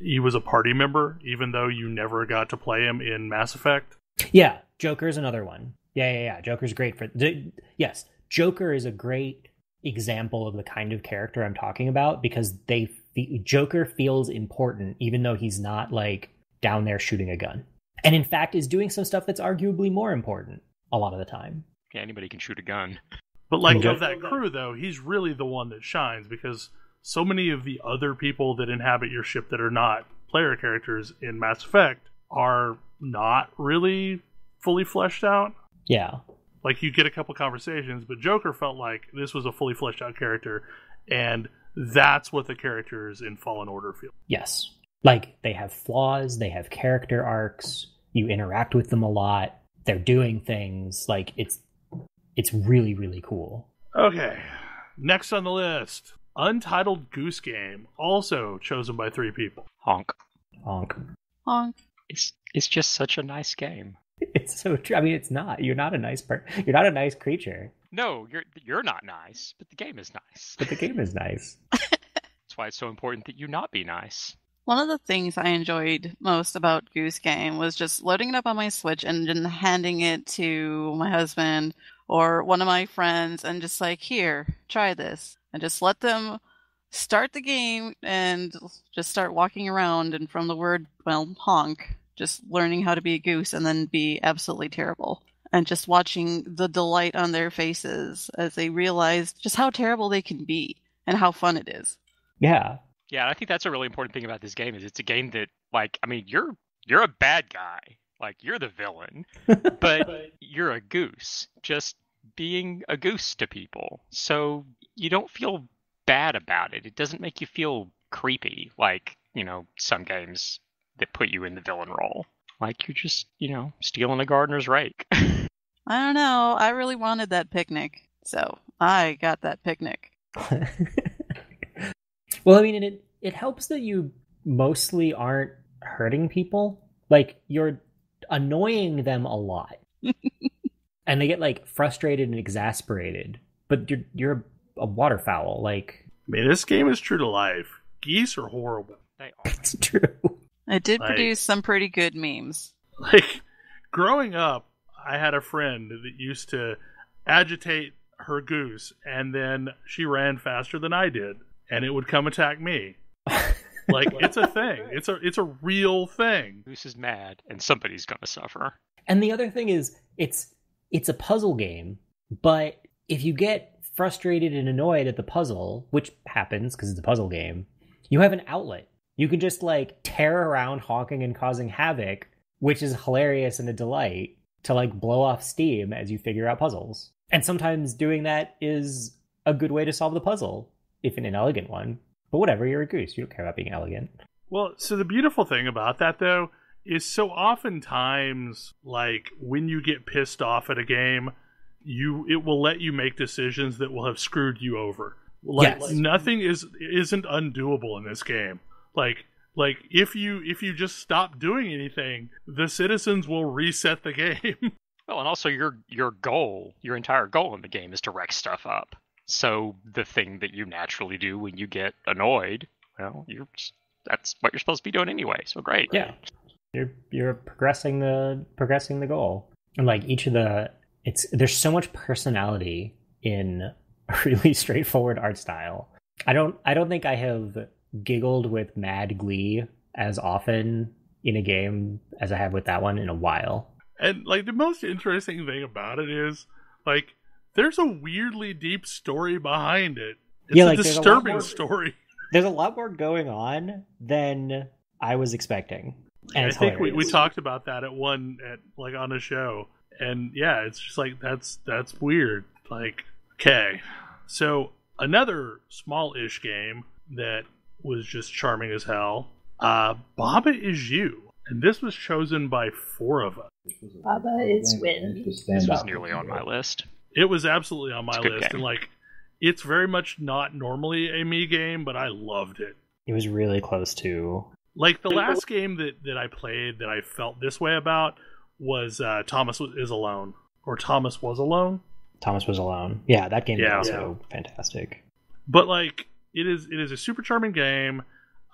he was a party member, even though you never got to play him in Mass Effect. yeah joker's another one yeah yeah yeah joker's great for th- yes joker is a great example of the kind of character i'm talking about because they fe- joker feels important even though he's not like down there shooting a gun and in fact is doing some stuff that's arguably more important a lot of the time Yeah, anybody can shoot a gun. But like Okay. of that crew, though, he's really the one that shines because so many of the other people that inhabit your ship that are not player characters in Mass Effect are not really fully fleshed out. yeah Like you get a couple conversations, but Joker felt like this was a fully fleshed out character, and that's what the characters in Fallen Order feel. Yes. Like they have flaws, they have character arcs, you interact with them a lot, they're doing things like it's it's really really cool. Okay. Next on the list, Untitled Goose Game, also chosen by three people. Honk. Honk. Honk. It's it's just such a nice game. <laughs> It's so true. I mean, it's not. You're not a nice per. You're not a nice creature, No, you're you're not nice, but the game is nice. but the game is nice. <laughs> That's why it's so important that you not be nice. One of the things I enjoyed most about Goose Game was just loading it up on my Switch and then handing it to my husband or one of my friends and just like, here, try this. And just let them start the game and just start walking around and from the word, well, honk, just learning how to be a goose and then be absolutely terrible. And just watching the delight on their faces as they realize just how terrible they can be and how fun it is. Yeah. Yeah, I think that's a really important thing about this game is it's a game that like I mean you're you're a bad guy. Like you're the villain, <laughs> but you're a goose. Just being a goose to people. So you don't feel bad about it. It doesn't make you feel creepy like, you know, some games that put you in the villain role. Like you're just, you know, stealing a gardener's rake. <laughs> I don't know. I really wanted that picnic. So I got that picnic. <laughs> well, I mean, it it helps that you mostly aren't hurting people. Like you're annoying them a lot, <laughs> and they get like frustrated and exasperated. But you're you're a waterfowl. Like I mean, this game is true to life. Geese are horrible. they are. <laughs> it's true. It did Like- produce some pretty good memes. Like, growing up, I had a friend that used to agitate her goose, and then she ran faster than I did, and it would come attack me. <laughs> Like, it's a thing. It's a it's a real thing. Goose is mad and somebody's gonna suffer. And the other thing is, it's it's a puzzle game, but if you get frustrated and annoyed at the puzzle, which happens because it's a puzzle game, you have an outlet. You can just like tear around honking and causing havoc, which is hilarious and a delight to like blow off steam as you figure out puzzles. And sometimes doing that is a good way to solve the puzzle, if an inelegant one. But whatever, you're a goose. You don't care about being elegant. Well, so the beautiful thing about that though is so oftentimes like when you get pissed off at a game, you it will let you make decisions that will have screwed you over. Like Yes. nothing is isn't undoable in this game. Like like if you if you just stop doing anything, the citizens will reset the <laughs> game. Well, and also your your goal, your entire goal in the game is to wreck stuff up. So the thing that you naturally do when you get annoyed, well, you're that's what you're supposed to be doing anyway. So great. Yeah. You're you're progressing the progressing the goal. And like each of the it's there's so much personality in a really <laughs> straightforward art style. I don't I don't think I have giggled with mad glee as often in a game as I have with that one in a while. and like the most interesting thing about it is like there's a weirdly deep story behind it. It's Yeah, a like, there's a disturbing more- story. There's a lot more going on than I was expecting. And I it's think we, we talked about that at one at like on a show, and yeah, it's just like that's that's weird. Like, okay, so another small-ish game that was just charming as hell. Uh, Baba is you, and this was chosen by four of us. Baba is win. This was nearly on my list. It was absolutely on my It's a good list, game. and like, it's very much not normally a me game, but I loved it. It was really close to Like the last game that that I played that I felt this way about was uh, Thomas is alone or Thomas was alone. Thomas was alone. Yeah, that game Yeah. was also fantastic. But like it is it is a super charming game.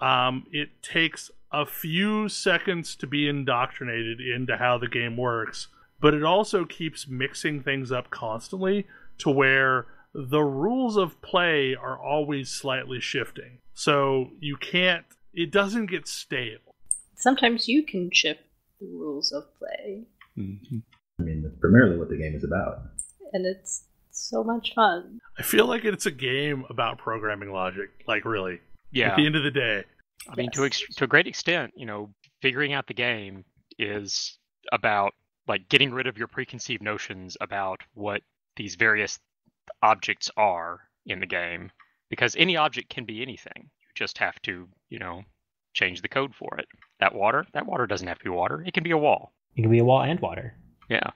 Um, it takes a few seconds to be indoctrinated into how the game works, but it also keeps mixing things up constantly to where the rules of play are always slightly shifting. So you can't it doesn't get stale. Sometimes you can shift the rules of play, mm-hmm. I mean, that's primarily what the game is about. and it's so much fun. I feel like it's a game about programming logic, like really. Yeah. At the end of the day. I mean, to ex- to a great extent, you know, figuring out the game is about like getting rid of your preconceived notions about what these various objects are in the game, because any object can be anything. You just have to, you know, change the code for it. That water, that water doesn't have to be water. It can be a wall. It can be a wall and water. Yeah.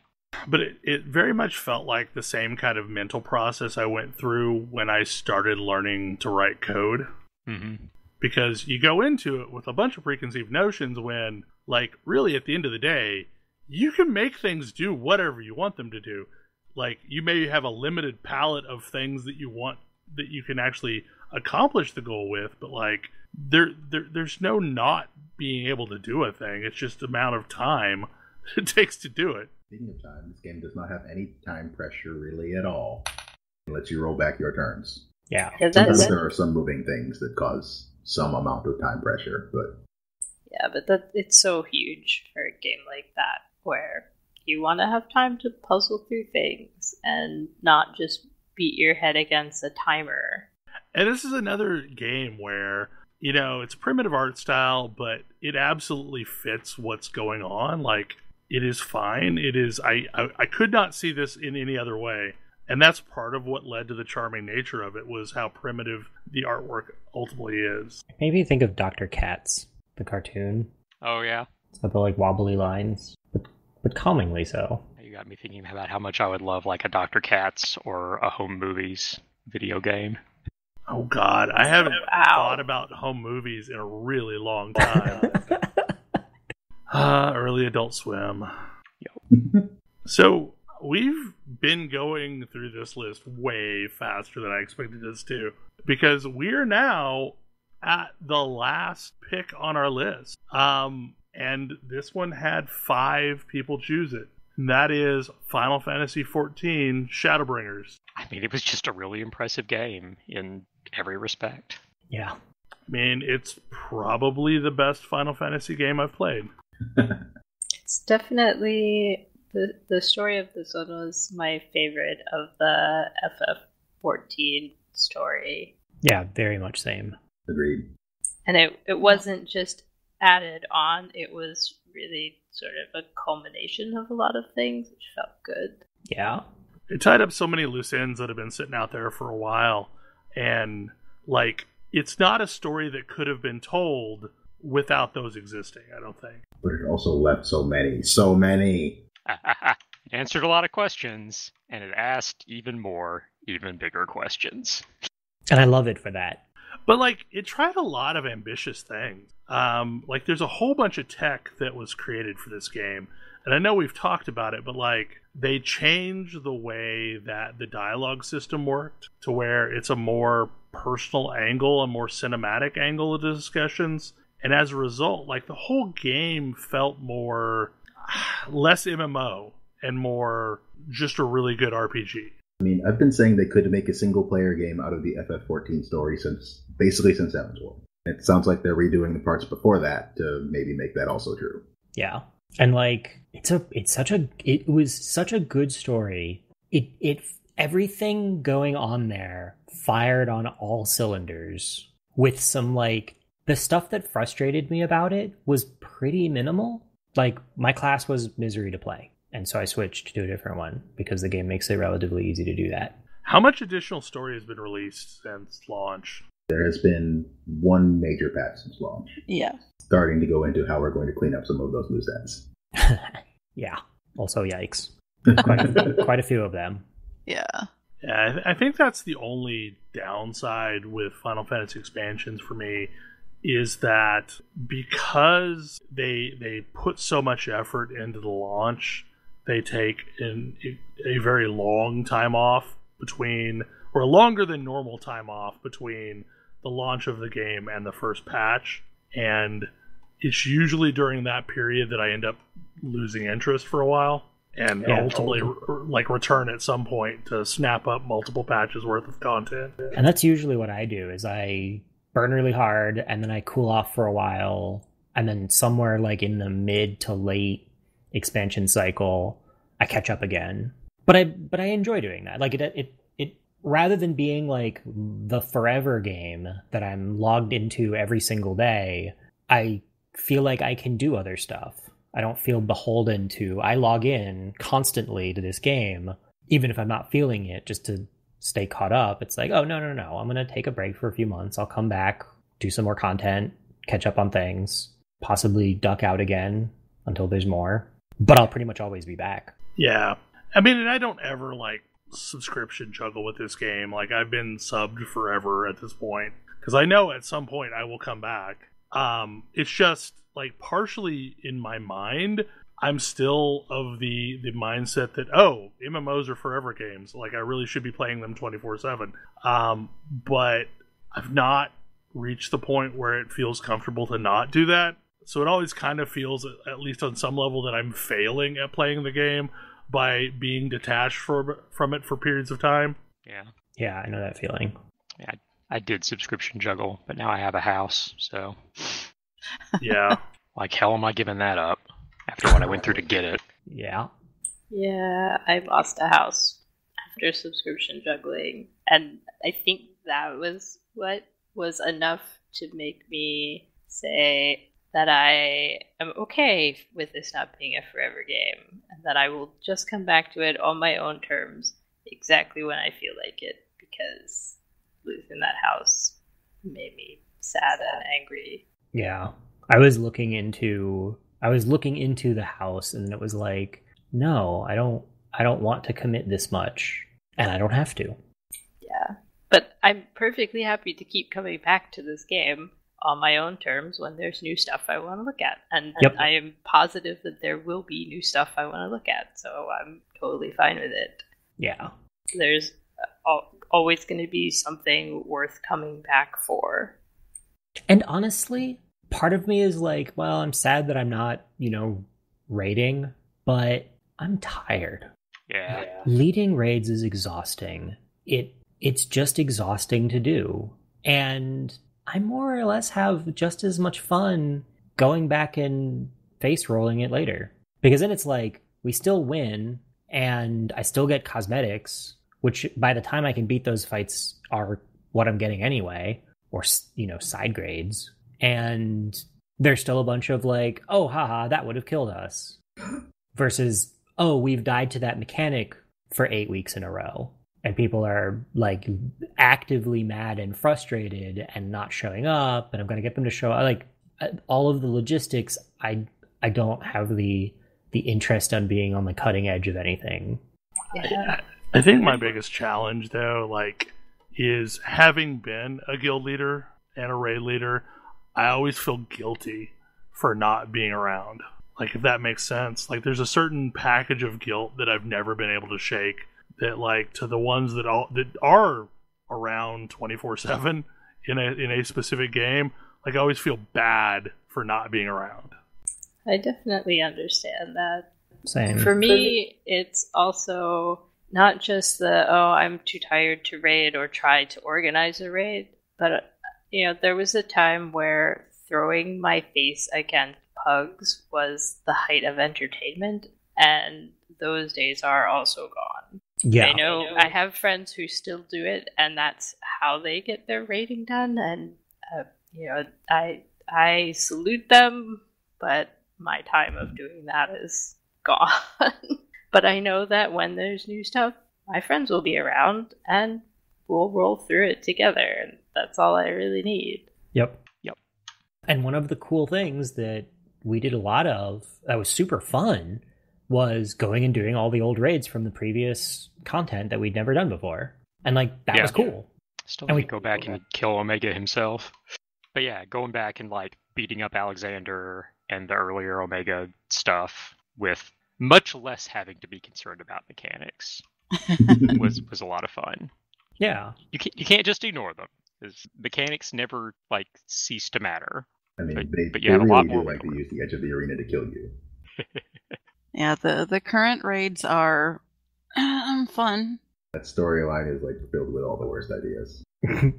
But it, it very much felt like the same kind of mental process I went through when I started learning to write code. hmm Because you go into it with a bunch of preconceived notions when, like, really at the end of the day, you can make things do whatever you want them to do. Like, you may have a limited palette of things that you want that you can actually accomplish the goal with, but like, there, there there's no not being able to do a thing. It's just the amount of time <laughs> it takes to do it. Speaking of time, this game does not have any time pressure really at all. It lets you roll back your turns. Yeah. Yeah, Sometimes that's there are some moving things that cause some amount of time pressure, but yeah, but that it's so huge for a game like that where you want to have time to puzzle through things and not just beat your head against a timer. And this is another game where, you know, it's primitive art style, but it absolutely fits what's going on. Like, it is fine. It is, I, I, I could not see this in any other way. And that's part of what led to the charming nature of it was how primitive the artwork ultimately is. Maybe think of Dr. Katz, the cartoon. Oh yeah. It's got the like wobbly lines, but but calmingly so. You got me thinking about how much I would love like a Dr. Katz or a home movies video game. Oh, God. I haven't <laughs> Wow. thought about home movies in a really long time. <laughs> Ah, early Adult Swim. <laughs> So we've been going through this list way faster than I expected us to because we're now at the last pick on our list. Um, and this one had five people choose it. And that is Final Fantasy XIV Shadowbringers. I mean, it was just a really impressive game in every respect. yeah. I mean, it's probably the best Final Fantasy game I've played. <laughs> It's definitely the the story of this one was my favorite of the FF14 story, Yeah, very much same. agreed. and it it wasn't just added on; it was really sort of a culmination of a lot of things, which felt good. Yeah. it tied up so many loose ends that have been sitting out there for a while and like it's not a story that could have been told without those existing i don't think But it also left so many, so many. it <laughs> answered a lot of questions, and it asked even more, even bigger questions. And I love it for that. But like it tried a lot of ambitious things. Um like there's a whole bunch of tech that was created for this game and i know we've talked about it but like they changed the way that the dialogue system worked to where it's a more personal angle a more cinematic angle of the discussions. And as a result like the whole game felt more <sighs> less mmo and more just a really good rpg I mean, I've been saying they could make a single player game out of the FF14 story since basically since Heavensward. It sounds like they're redoing the parts before that to maybe make that also true. Yeah. And like it's a it's such a it was such a good story. It it everything going on there fired on all cylinders with some like the stuff that frustrated me about it was pretty minimal. Like my class was misery to play. And so I switched to a different one because the game makes it relatively easy to do that. how much additional story has been released since launch There has been one major patch since launch, Yeah. starting to go into how we're going to clean up some of those loose ends. <laughs> yeah. Also yikes. Quite a, quite a few of them. Yeah. Yeah, I, th- I think that's the only downside with Final Fantasy expansions for me is that because they they put so much effort into the launch, they take in a very long time off between or longer than normal time off between the launch of the game and the first patch and it's usually during that period that I end up losing interest for a while and Yeah, ultimately totally. like return at some point to snap up multiple patches worth of content. And that's usually what I do is I burn really hard and then I cool off for a while and then somewhere like in the mid to late expansion cycle I catch up again. But I but I enjoy doing that. Like it it it rather than being like the forever game that I'm logged into every single day, I feel like I can do other stuff. I don't feel beholden to I log in constantly to this game even if I'm not feeling it just to stay caught up. It's like, oh no, no, no. I'm gonna take a break for a few months. I'll come back, do some more content, catch up on things, possibly duck out again until there's more. But I'll pretty much always be back. Yeah. I mean, and I don't ever like subscription juggle with this game. Like I've been subbed forever at this point because I know at some point I will come back. Um, it's just like partially in my mind, I'm still of the the mindset that oh, MMOs are forever games. Like I really should be playing them 24 seven. Um, but I've not reached the point where it feels comfortable to not do that. So it always kind of feels, at least on some level, that I'm failing at playing the game by being detached from from it for periods of time. Yeah. Yeah, I know that feeling. Yeah. I did subscription juggle, but now I have a house, so <laughs> Yeah. like hell am I giving that up after what I went through to get it? Yeah. Yeah, I lost a house after subscription juggling, and I think that was what was enough to make me say that I am okay with this not being a forever game, and that I will just come back to it on my own terms, exactly when I feel like it, because losing that house made me sad and angry. Yeah. I was looking into I was looking into the house and it was like, no, I don't I don't want to commit this much. And I don't have to. Yeah. But I'm perfectly happy to keep coming back to this game on my own terms when there's new stuff I want to look at. And, Yep. I am positive that there will be new stuff I want to look at. So I'm totally fine with it. Yeah. There's uh, always going to be something worth coming back for. And honestly, part of me is like, well, I'm sad that I'm not, you know, raiding, but I'm tired. Yeah. Leading raids is exhausting. It it's just exhausting to do. And I more or less have just as much fun going back and face rolling it later. Because then it's like we still win and I still get cosmetics, which by the time I can beat those fights are what I'm getting anyway, or you know, side grades. And there's still a bunch of like, oh haha, that would have killed us. <gasps> Versus, oh, we've died to that mechanic for eight weeks in a row. And people are like actively mad and frustrated and not showing up, and I'm gonna get them to show up. Like uh, all of the logistics, I I don't have the the interest on being on the cutting edge of anything. Yeah. I think my biggest challenge, though, like, is having been a guild leader and a raid leader, I always feel guilty for not being around. Like, if that makes sense. Like, there's a certain package of guilt that I've never been able to shake. That, like, to the ones that all that are around 24 seven in a in a specific game, like, I always feel bad for not being around. I definitely understand that. Same. For me, it's also not just the oh, I'm too tired to raid or try to organize a raid, but uh, you know, there was a time where throwing my face against pugs was the height of entertainment, and those days are also gone. Yeah. I know I have friends who still do it, and that's how they get their rating done. And uh, you know, I I salute them, but my time of doing that is gone. <laughs> but I know that when there's new stuff, my friends will be around, and we'll roll through it together. And that's all I really need. Yep. Yep. And one of the cool things that we did a lot of that was super fun was going and doing all the old raids from the previous content that we'd never done before. And like that Yeah. was cool. Still And we- to go back and kill Omega himself. But yeah, going back and like beating up Alexander and the earlier Omega stuff with much less having to be concerned about mechanics <laughs> was was a lot of fun. Yeah. You can't you can't just ignore them because mechanics never like cease to matter. I mean, But- they, but you they have a really lot do more like to wiggle use the edge of the arena to kill you. <laughs> Yeah, the the current raids are <clears throat> um, fun. That storyline is like filled with all the worst ideas. <laughs>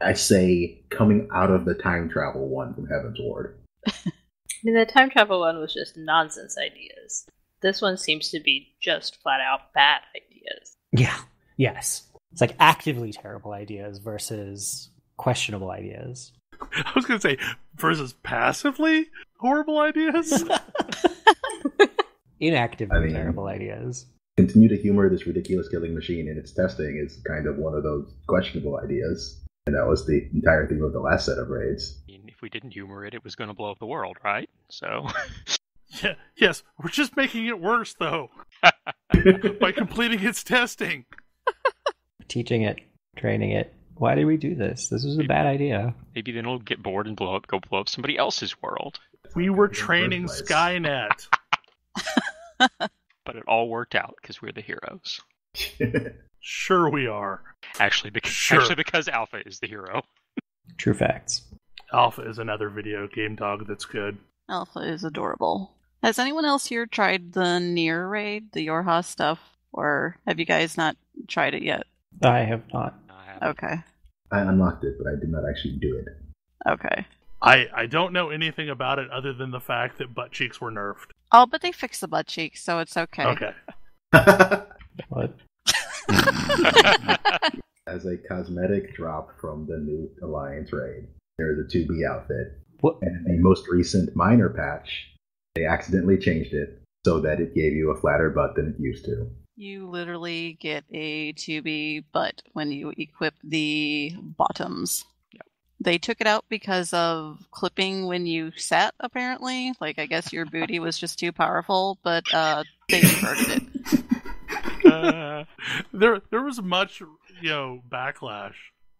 I say coming out of the time travel one from Heavensward. <laughs> I mean, the time travel one was just nonsense ideas. This one seems to be just flat out bad ideas. Yeah. Yes. It's like actively terrible ideas versus questionable ideas. <laughs> I was gonna say versus passively horrible ideas. Inactively I mean- terrible ideas. Continue to humor this ridiculous killing machine in its testing is kind of one of those questionable ideas. And that was the entire theme of the last set of raids. I mean, if we didn't humor it, it was going to blow up the world, right? So <laughs> Yeah, yes, we're just making it worse though <laughs> by completing its testing. Teaching it, training it. Why did we do this? This was a bad idea. Maybe then it'll get bored and blow up, go blow up somebody else's world. We were In the first training. Skynet. <laughs> But it all worked out because we're the heroes. <laughs> Sure, we are. Actually, because Sure. actually because Alpha is the hero. True facts. Alpha is another video game dog that's good. Alpha is adorable. Has anyone else here tried the NieR raid, the Yorha stuff, or have you guys not tried it yet? I have not. I Okay. I unlocked it, but I did not actually do it. Okay. I I don't know anything about it other than the fact that butt cheeks were nerfed. Oh, but they fixed the butt cheeks, so it's okay. Okay. <laughs> What? <laughs> As a cosmetic drop from the new Alliance raid, there's a 2B outfit. What? And in the most recent minor patch, they accidentally changed it so that it gave you a flatter butt than it used to. You literally get a 2B butt when you equip the bottoms. Yep. They took it out because of clipping when you sat, apparently. Like, I guess your booty was just too powerful, but uh, they inverted it. <laughs> Uh, There there was much you know backlash.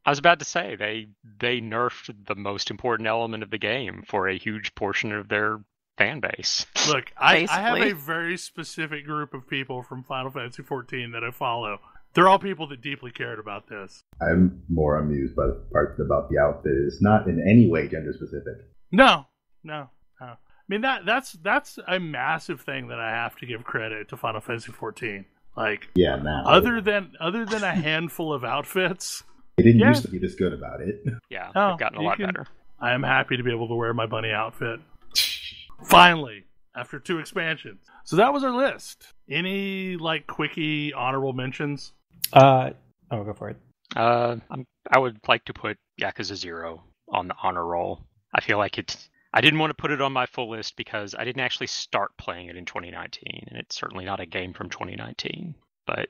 I was about to say they they nerfed the most important element of the game for a huge portion of their fan base. Look, I, I have a very specific group of people from Final Fantasy XIV that I follow. They're all people that deeply cared about this. I'm more amused by the part about the outfit is not in any way gender specific. No, no, no. I mean that that's that's a massive thing that I have to give credit to Final Fantasy XIV. Like Yeah, now. other than other than a handful of outfits, they didn't yeah. used to be this good about it. <laughs> Yeah, Oh, they've gotten a lot can- better. I am happy to be able to wear my bunny outfit. <laughs> Finally, after two expansions. So that was our list. Any like quickie honorable mentions? Uh, oh, go for it. Uh, I'm, I would like to put Yakuza Zero on the honor roll. I feel like it's. I didn't want to put it on my full list because I didn't actually start playing it in 2019, and it's certainly not a game from 2019. But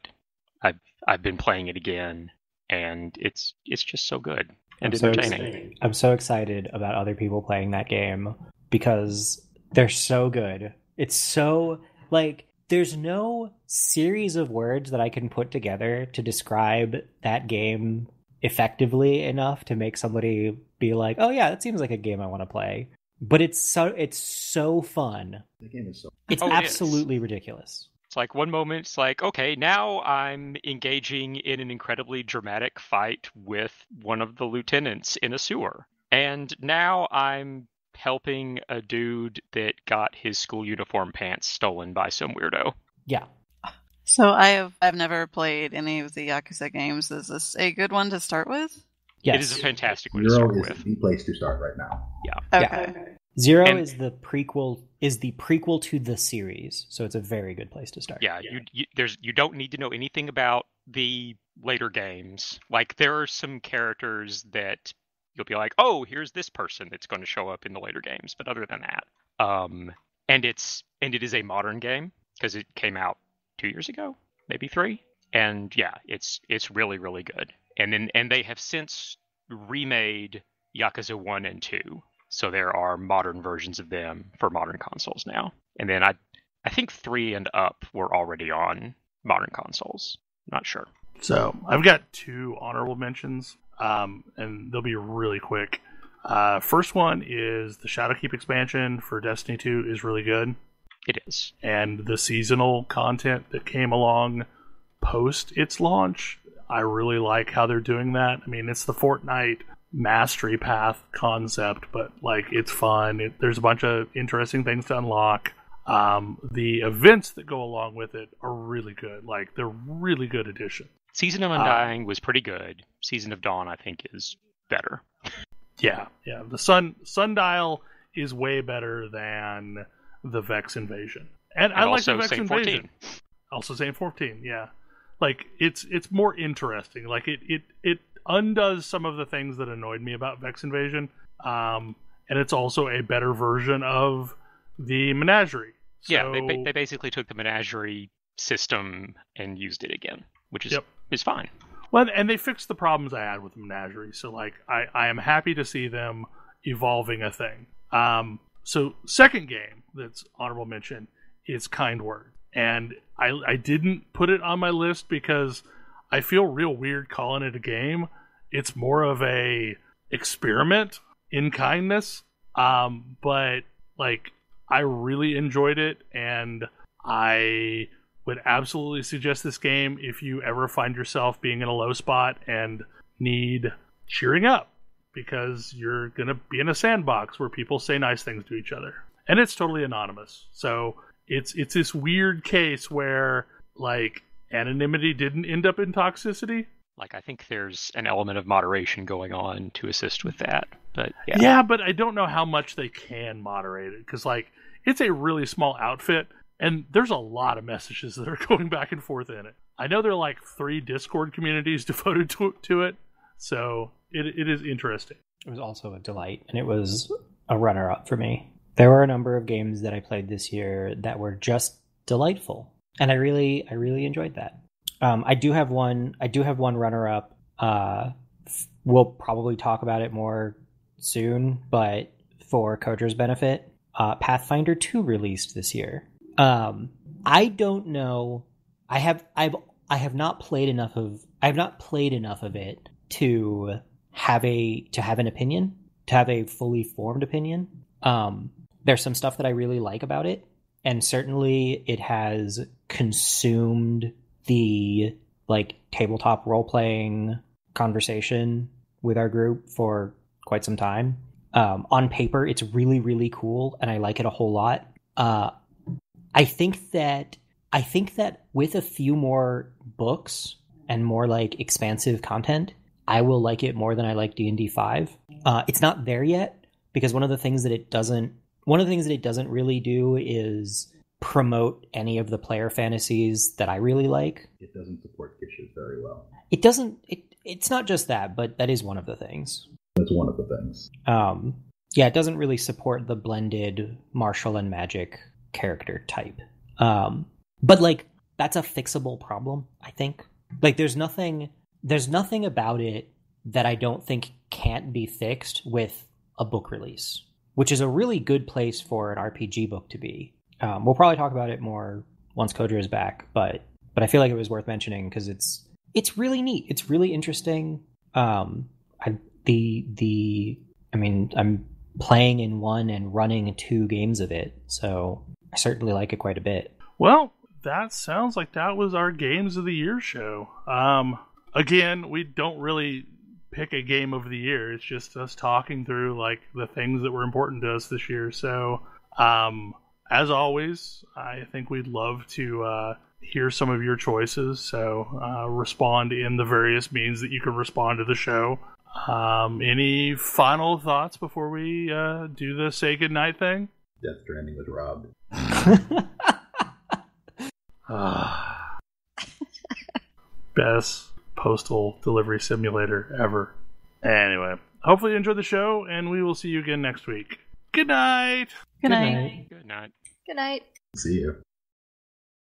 I've I've been playing it again, and it's it's just so good and I'm so entertaining. excited. I'm so excited about other people playing that game because they're so good. It's so like there's no series of words that I can put together to describe that game effectively enough to make somebody be like, "Oh yeah, that seems like a game I want to play." But it's so it's so fun. the game is so. It's Oh, it is. absolutely ridiculous. It's like one moment it's like, okay, now I'm engaging in an incredibly dramatic fight with one of the lieutenants in a sewer. And now I'm helping a dude that got his school uniform pants stolen by some weirdo. Yeah. So I have I've never played any of the Yakuza games. Is this a good one to start with? Yes. It is a fantastic one to Zero start is with. the place to start right now. Yeah. Okay. Zero And- is the prequel is the prequel to the series, so it's a very good place to start. Yeah, You, you there's you don't need to know anything about the later games. Like there are some characters that you'll be like, "Oh, here's this person that's going to show up in the later games." But other than that, um and it's and it is a modern game because it came out 2 years ago, maybe 3. And yeah, it's it's really really good. And then and they have since remade Yakuza 1 and 2. So there are modern versions of them for modern consoles now. And then I I think three and up were already on modern consoles. Not sure. So I've got two honorable mentions, um, and they'll be really quick. Uh, first one is the Shadowkeep expansion for Destiny 2 is really good, It is. and the seasonal content that came along post its launch, I really like how they're doing that. I mean, it's the Fortnite mastery path concept, but like it's fun. It, there's a bunch of interesting things to unlock. Um, the events that go along with it are really good. Like they're really good additions. Season of Ah. Undying was pretty good. Season of Dawn, I think, is better. <laughs> Yeah, yeah. The sun sundial is way better than the Vex invasion, and, And I like the Vex Saint invasion. 14. Also, Saint fourteen. Yeah, like it's it's more interesting. Like it it it undoes some of the things that annoyed me about Vex invasion. Um, and it's also a better version of the menagerie. Yeah, they, they basically took the menagerie system and used it again, which is Yep. Is fine. Well, and they fixed the problems I had with menagerie. So, like, I, I am happy to see them evolving a thing. Um, so second game that's honorable mention is Kind Word, and I I didn't put it on my list because I feel real weird calling it a game. It's more of a experiment in kindness. Um, but like I really enjoyed it, and I would absolutely suggest this game if you ever find yourself being in a low spot and need cheering up because you're going to be in a sandbox where people say nice things to each other. And it's totally anonymous. So it's it's this weird case where like anonymity didn't end up in toxicity. Like I think there's an element of moderation going on to assist with that. But yeah. Yeah, but I don't know how much they can moderate it because like it's a really small outfit and there's a lot of messages that are <laughs> going back and forth in it. I know there are like three Discord communities <laughs> devoted to, to it, so it, it is interesting. It was also a delight, and it was a runner up for me. There were a number of games that I played this year that were just delightful, and I really, I really enjoyed that. Um, I do have one. I do have one runner up. Uh, we'll probably talk about it more soon, but for Kodra's benefit, uh, Pathfinder Two released this year. Um, I don't know. I have I've I have not played enough of I have not played enough of it to have a to have an opinion, to have a fully formed opinion. Um, there's some stuff that I really like about it, and certainly it has consumed the like tabletop role playing conversation with our group for quite some time. Um, on paper, it's really really cool, and I like it a whole lot. Uh, I think that I think that with a few more books and more like expansive content, I will like it more than I like D and D five. Uh, it's not there yet because one of the things that it doesn't one of the things that it doesn't really do is promote any of the player fantasies that I really like. It doesn't support Gishes very well. It doesn't. It it's not just that, but that is one of the things. That's one of the things. Um, yeah, it doesn't really support the blended martial and magic character type. Um, but like that's a fixable problem, I think. Like there's nothing there's nothing about it that I don't think can't be fixed with a book release, which is a really good place for an RPG book to be. Um, we'll probably talk about it more once Kodra is back, but but I feel like it was worth mentioning because it's it's really neat. It's really interesting. Um, I, the the I mean I'm playing in one and running two games of it, so I certainly like it quite a bit. Well, that sounds like that was our games of the year show. Um, again, we don't really pick a game of the year. It's just us talking through like the things that were important to us this year. So, um, as always, I think we'd love to uh, hear some of your choices. So, uh, respond in the various means that you can respond to the show. Um, any final thoughts before we uh, do the say goodnight thing? Death Stranding was robbed. <sighs> Best postal delivery simulator ever. Anyway, hopefully you enjoyed the show, and we will see you again next week. Good night. Good night. Good night. Good night. See you.